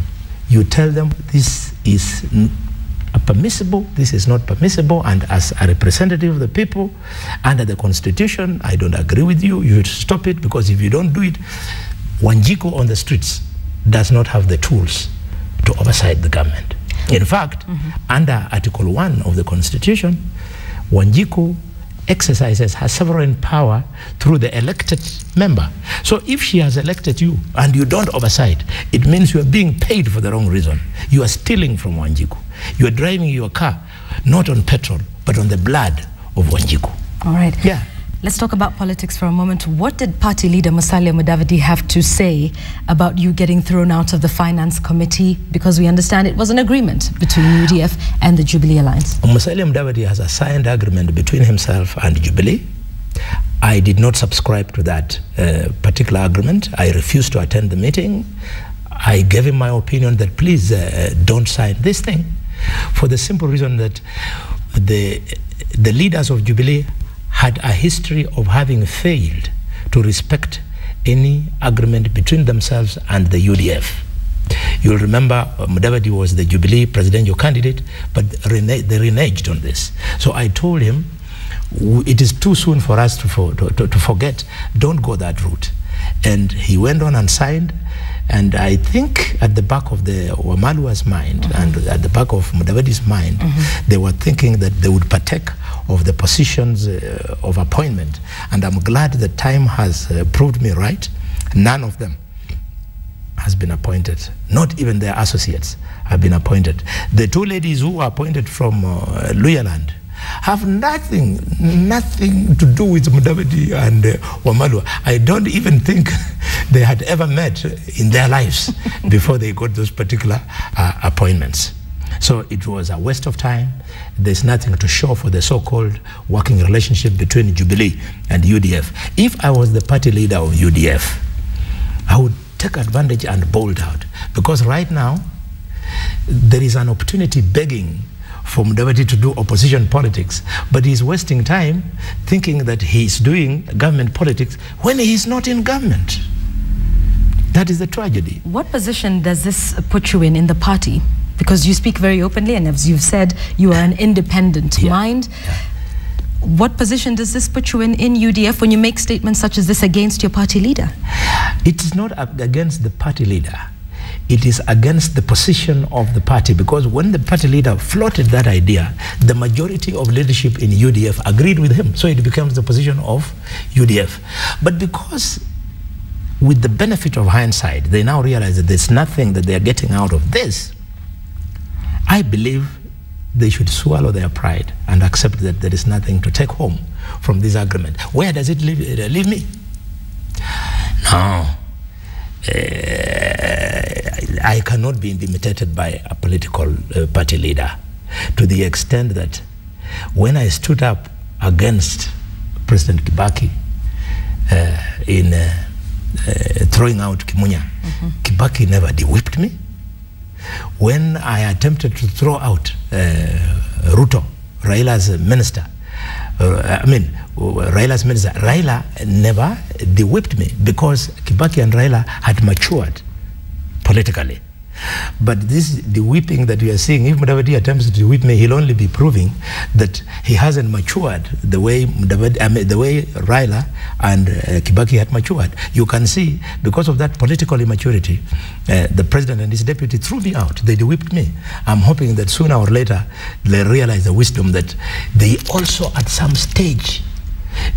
You tell them this is permissible, this is not permissible, and as a representative of the people, under the constitution, I don't agree with you, you should stop it, because if you don't do it, Wanjiku on the streets does not have the tools to oversight the government. In fact, mm -hmm. under Article 1 of the Constitution, Wanjiku exercises her sovereign power through the elected member. So if she has elected you and you don't oversight, it means you are being paid for the wrong reason. You are stealing from Wanjiku. You are driving your car not on petrol, but on the blood of Wanjiku.
All right.
Yeah.
Let's talk about politics for a moment. What did party leader Musalia Mudavadi have to say about you getting thrown out of the finance committee? Because we understand it was an agreement between UDF and the Jubilee Alliance.
Musalia Mudavadi has a signed agreement between himself and Jubilee. I did not subscribe to that uh, particular agreement. I refused to attend the meeting. I gave him my opinion that please uh, don't sign this thing for the simple reason that the, the leaders of Jubilee had a history of having failed to respect any agreement between themselves and the UDF. You'll remember uh, Mudavadi was the Jubilee presidential candidate, but they reneged on this. So I told him, it is too soon for us to, for, to, to, to forget. Don't go that route. And he went on and signed. And I think at the back of the Wamalwa's mind mm-hmm. and at the back of Mudavadi's mind, mm-hmm. they were thinking that they would partake of the positions uh, of appointment. And I'm glad that time has uh, proved me right. None of them has been appointed. Not even their associates have been appointed. The two ladies who were appointed from uh, Luyaland have nothing, nothing to do with Mudavadi and uh, Wamalwa. I don't even think they had ever met in their lives before they got those particular uh, appointments. So it was a waste of time. There's nothing to show for the so-called working relationship between Jubilee and UDF. If I was the party leader of UDF, I would take advantage and bolt out. Because right now, there is an opportunity begging for Mudavadi to do opposition politics, but he's wasting time thinking that he's doing government politics when he's not in government. That is the tragedy.
What position does this put you in in the party? Because you speak very openly, and as you've said, you are an independent yeah. mind. Yeah. What position does this put you in in UDF when you make statements such as this against your party leader?
It is not against the party leader it is against the position of the party because when the party leader floated that idea, the majority of leadership in UDF agreed with him. So it becomes the position of UDF. But because with the benefit of hindsight, they now realize that there's nothing that they are getting out of this, I believe they should swallow their pride and accept that there is nothing to take home from this agreement. Where does it leave, uh, leave me? Now, I cannot be intimidated by a political uh, party leader to the extent that when I stood up against President Kibaki uh, in throwing out Kimunya, mm -hmm. Kibaki never de-whipped me. When I attempted to throw out Ruto, Raila's minister, uh, I mean, Raila's minister, Raila never they whipped me because Kibaki and Raila had matured politically. But this, the whipping that we are seeing, if Mudavadi attempts to whip me, he'll only be proving that he hasn't matured the way Mudavadi, I mean, the way Raila and uh, Kibaki had matured. You can see, because of that political immaturity, uh, the president and his deputy threw me out. They whipped me. I'm hoping that sooner or later they realize the wisdom that they also, at some stage,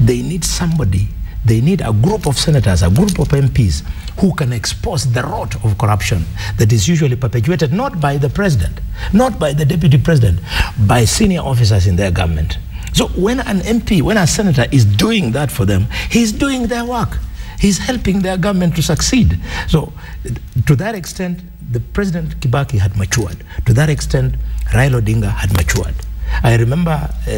they need somebody they need a group of senators, a group of MPs who can expose the rot of corruption that is usually perpetuated not by the president, not by the deputy president, by senior officers in their government. So when an MP, when a senator is doing that for them, he's doing their work. He's helping their government to succeed. So to that extent, the President Kibaki had matured. To that extent, Raila Odinga had matured. I remember uh,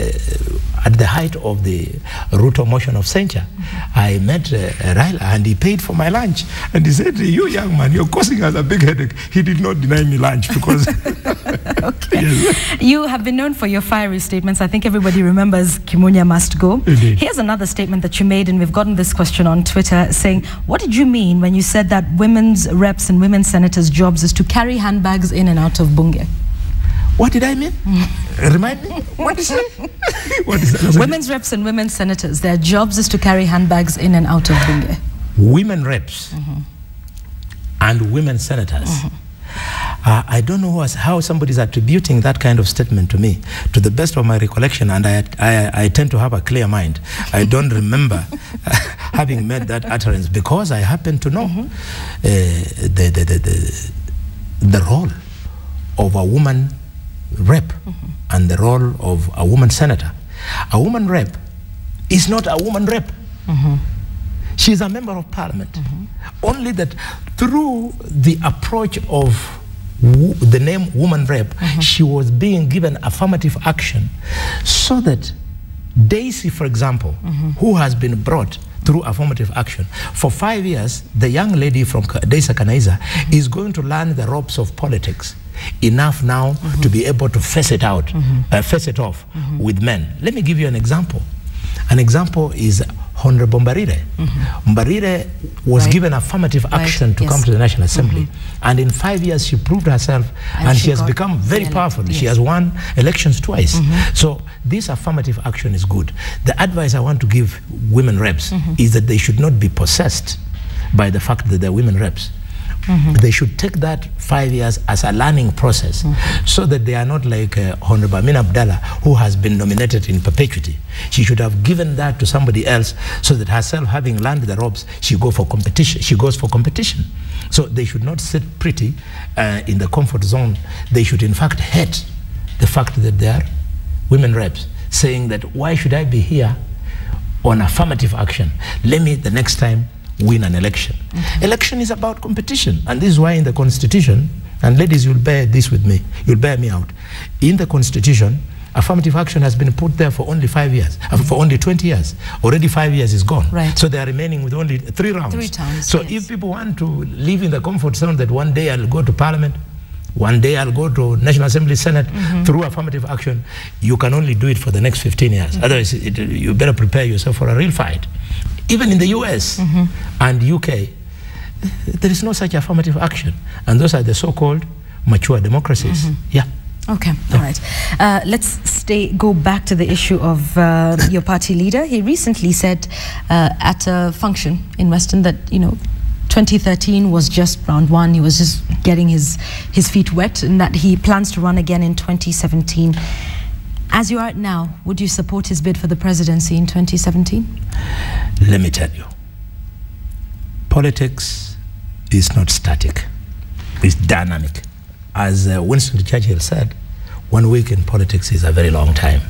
at the height of the Ruto motion of censure, mm -hmm. I met uh, Raila and he paid for my lunch. And he said, You young man, you're causing us a big headache. He did not deny me lunch because.
okay. Yes. You have been known for your fiery statements. I think everybody remembers Kimunya must go.
Indeed.
Here's another statement that you made, and we've gotten this question on Twitter saying, What did you mean when you said that women's reps and women senators' jobs is to carry handbags in and out of Bunge?
What did I mean? Remind me? What is it?
what is that? Women's reps and women's senators, their jobs is to carry handbags in and out of Bunge.
Women reps mm -hmm. and women senators. Mm -hmm. Uh, I don't know how somebody is attributing that kind of statement to me. To the best of my recollection, and I, I, I tend to have a clear mind, I don't remember having made that utterance because I happen to know mm -hmm. uh, the, the, the, the, the role of a woman rep and the role of a woman senator. A woman rep is not a woman rep. She's a member of parliament. Only that through the approach of the name woman rep, she was being given affirmative action so that Daisy, for example, who has been brought through affirmative action. For five years, the young lady from Daisy Kanainza mm -hmm. is going to learn the ropes of politics enough now mm -hmm. to be able to face it out, uh, face it off with men. Let me give you an example. An example is Honorable Mbarire. Mm -hmm. Mbarire was right. given affirmative action right. to yes. come to the National Assembly. Mm -hmm. And in five years, she proved herself and, and she, she has become very powerful. Yes. She has won elections twice. Mm -hmm. So this affirmative action is good. The advice I want to give women reps mm-hmm. is that they should not be possessed by the fact that they're women reps Mm-hmm. They should take that five years as a learning process mm-hmm. so that they are not like uh, Honorable Amina Abdalla, who has been nominated in perpetuity. She should have given that to somebody else so that herself, having learned the ropes, she go for competition. She goes for competition. So they should not sit pretty uh, in the comfort zone. They should, in fact, hate the fact that they are women reps, saying that why should I be here on affirmative action? Let me the next time win an election. Okay. Election is about competition, and this is why in the Constitution, and ladies, you'll bear this with me, you'll bear me out. In the Constitution, affirmative action has been put there for only five years, uh, for only 20 years. Already five years is gone.
Right.
So they are remaining with only three rounds.
Three times.
So
yes.
if people want to live in the comfort zone that one day I'll go to parliament, one day I'll go to National Assembly, Senate mm -hmm. through affirmative action. You can only do it for the next 15 years. Mm -hmm. Otherwise, it, you better prepare yourself for a real fight. Even in the US mm -hmm. and UK, there is no such affirmative action. And those are the so-called mature democracies. Yeah.
Okay, all right. Uh, let's stay. Go back to the issue of uh, your party leader. He recently said uh, at a function in Western that you know 2013 was just round one. He was just getting his his feet wet, and that he plans to run again in 2017. As you are now, would you support his bid for the presidency in 2017?
Let me tell you, politics is not static; it's dynamic. As uh, Winston Churchill said, one week in politics is a very long time.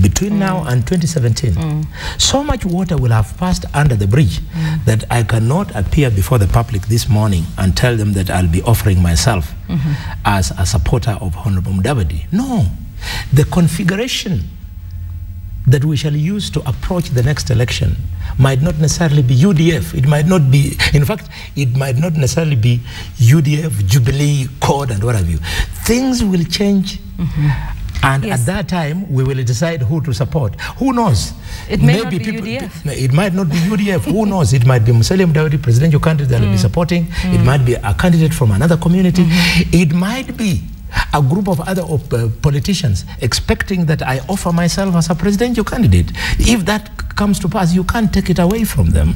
Between mm. now and 2017, mm. so much water will have passed under the bridge mm. that I cannot appear before the public this morning and tell them that I'll be offering myself -hmm. as a supporter of Honorable Mudavadi. No. The configuration that we shall use to approach the next election might not necessarily be UDF. It might not be, in fact, it might not necessarily be UDF, Jubilee, CORD, and what have you. Things will change. Mm -hmm. And yes. at that time, we will decide who to support. Who knows?
It may Maybe not be people, UDF.
It might not be UDF. who knows? It might be Musalia Mudavadi, presidential candidate that mm. will be supporting. Mm. It might be a candidate from another community. Mm -hmm. It might be a group of other op uh, politicians expecting that I offer myself as a presidential candidate. If that comes to pass, you can't take it away from them.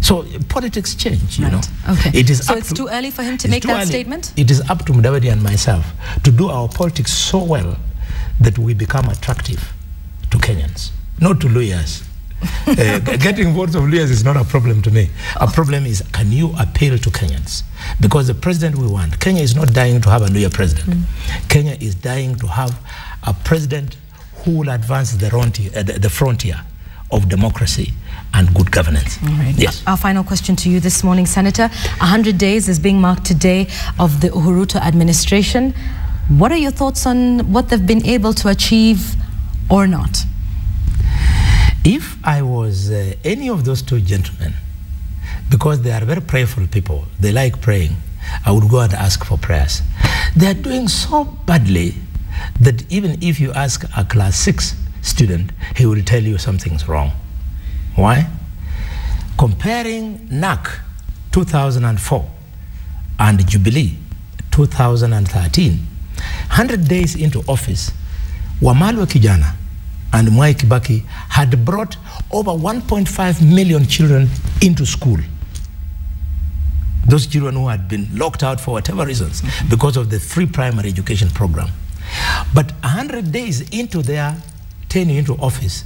So politics change, you right.
know. Okay.
It is
so it's to, too early for him to make that early. statement?
It is up to Mudavadi and myself to do our politics so well that we become attractive to Kenyans, not to Luhyas. uh, getting votes of Luhyas is not a problem to me. A problem is can you appeal to Kenyans? Because the president we want, Kenya is not dying to have a Luhya president. Mm. Kenya is dying to have a president who will advance the, uh, the, the frontier of democracy and good governance.
Right. Yes. Our final question to you this morning, Senator. 100 days is being marked today of the Uhuru administration. What are your thoughts on what they've been able to achieve or not?
If I was uh, any of those two gentlemen, because they are very prayerful people, they like praying, I would go and ask for prayers. They are doing so badly that even if you ask a class six student, he will tell you something's wrong. Why? Comparing NARC 2004 and Jubilee 2013, 100 days into office, Wamalwa Kijana and Mwai Kibaki had brought over 1.5 million children into school. Those children who had been locked out for whatever reasons because of the free primary education program. But 100 days into their tenure into office,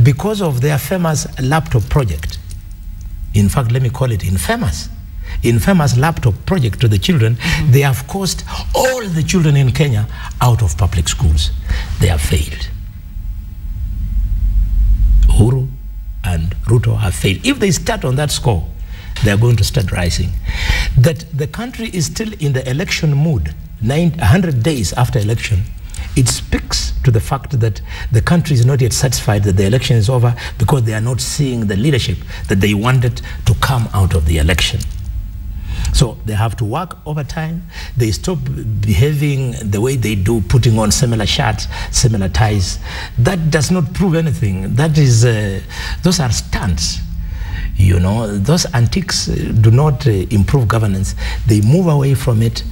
because of their famous laptop project, in fact, let me call it infamous, infamous laptop project to the children, mm -hmm. they have caused all the children in Kenya out of public schools. They have failed. Uhuru and Ruto have failed. If they start on that score, they're going to start rising. That the country is still in the election mood, 100 days after election, it speaks to the fact that the country is not yet satisfied that the election is over because they are not seeing the leadership that they wanted to come out of the election. So they have to work overtime. They stop behaving the way they do, putting on similar shirts, similar ties. That does not prove anything. That is, uh, those are stunts. You know, those antiques do not uh, improve governance. They move away from it.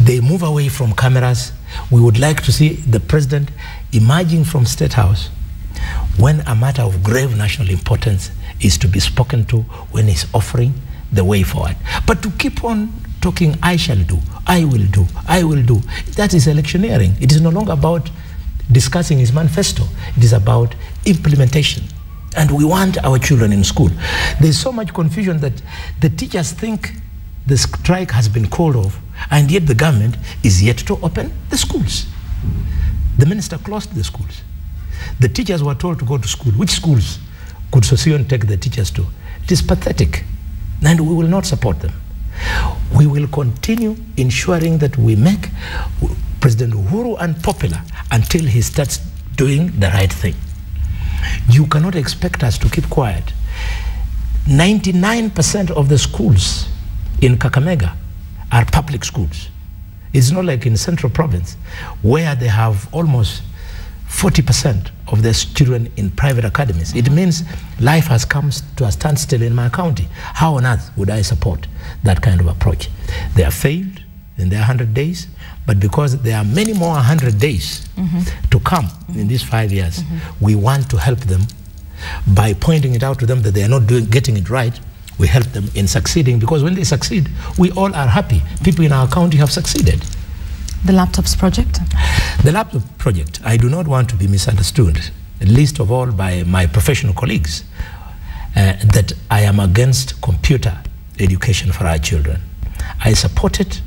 They move away from cameras. We would like to see the president emerging from State House when a matter of grave national importance is to be spoken to when he's offering the way forward. But to keep on talking, I shall do, I will do, I will do. That is electioneering. It is no longer about discussing his manifesto, it is about implementation. And we want our children in school. There's so much confusion that the teachers think the strike has been called off, and yet the government is yet to open the schools. The minister closed the schools. The teachers were told to go to school. Which schools could Sossion take the teachers to? It is pathetic, and we will not support them. We will continue ensuring that we make President Uhuru unpopular until he starts doing the right thing. You cannot expect us to keep quiet. 99% of the schools in Kakamega are public schools. It's not like in Central Province, where they have almost 40% of their children in private academies. It means life has come to a standstill in my county. How on earth would I support that kind of approach? They have failed in their 100 days, but because there are many more 100 days mm -hmm. to come in these five years, mm -hmm. we want to help them by pointing it out to them that they are not doing, getting it right. We help them in succeeding because when they succeed, we all are happy. People in our county have succeeded.
The laptops project?
The laptop project, I do not want to be misunderstood, least of all by my professional colleagues, uh, that I am against computer education for our children. I support it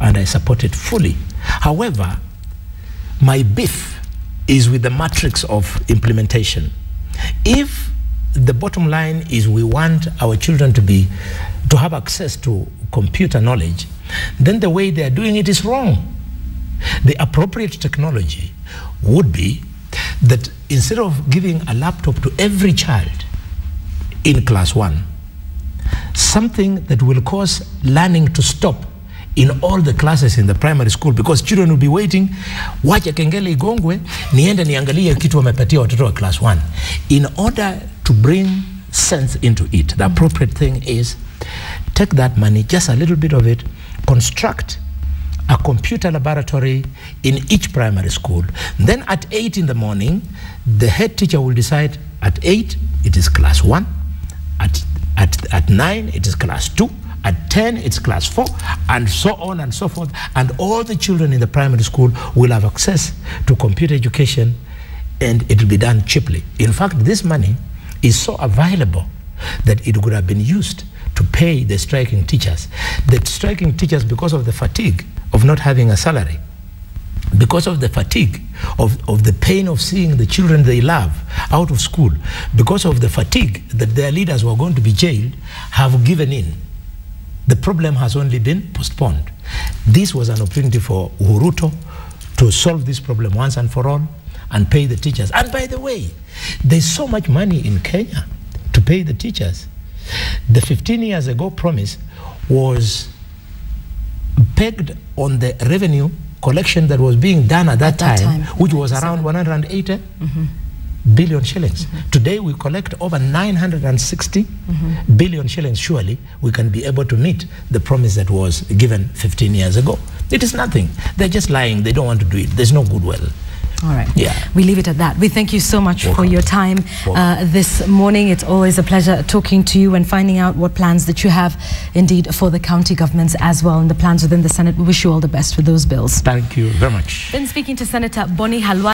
and I support it fully. However, my beef is with the matrix of implementation. If the bottom line is we want our children to be to have access to computer knowledge, then the way they are doing it is wrong. The appropriate technology would be that instead of giving a laptop to every child in class one, something that will cause learning to stop in all the classes in the primary school because children will be waiting wacha kengele igongwe niende niangalie kitu wamepatia watoto wa class 1 in order to bring sense into it the appropriate thing is take that money just a little bit of it construct a computer laboratory in each primary school then at 8 in the morning the head teacher will decide at 8 it is class 1 at at, at 9 it is class 2 at 10, it's class 4, and so on and so forth. And all the children in the primary school will have access to computer education, and it will be done cheaply. In fact, this money is so available that it could have been used to pay the striking teachers. The striking teachers, because of the fatigue of not having a salary, because of the fatigue of, of the pain of seeing the children they love out of school, because of the fatigue that their leaders were going to be jailed, have given in the problem has only been postponed. This was an opportunity for Uhuruto to solve this problem once and for all and pay the teachers. And by the way, there's so much money in Kenya to pay the teachers. The 15 years ago promise was pegged on the revenue collection that was being done at that, at that time, time, which was around 180 mm -hmm billion shillings. Mm -hmm. Today we collect over 960 mm -hmm. billion shillings. Surely we can be able to meet the promise that was given 15 years ago. It is nothing. They're just lying. They don't want to do it. There's no goodwill.
All right. Yeah. We leave it at that. We thank you so much Welcome. for your time uh, this morning. It's always a pleasure talking to you and finding out what plans that you have indeed for the county governments as well and the plans within the Senate. We wish you all the best with those bills.
Thank you very much.
Been speaking to Senator Bonny Halwa.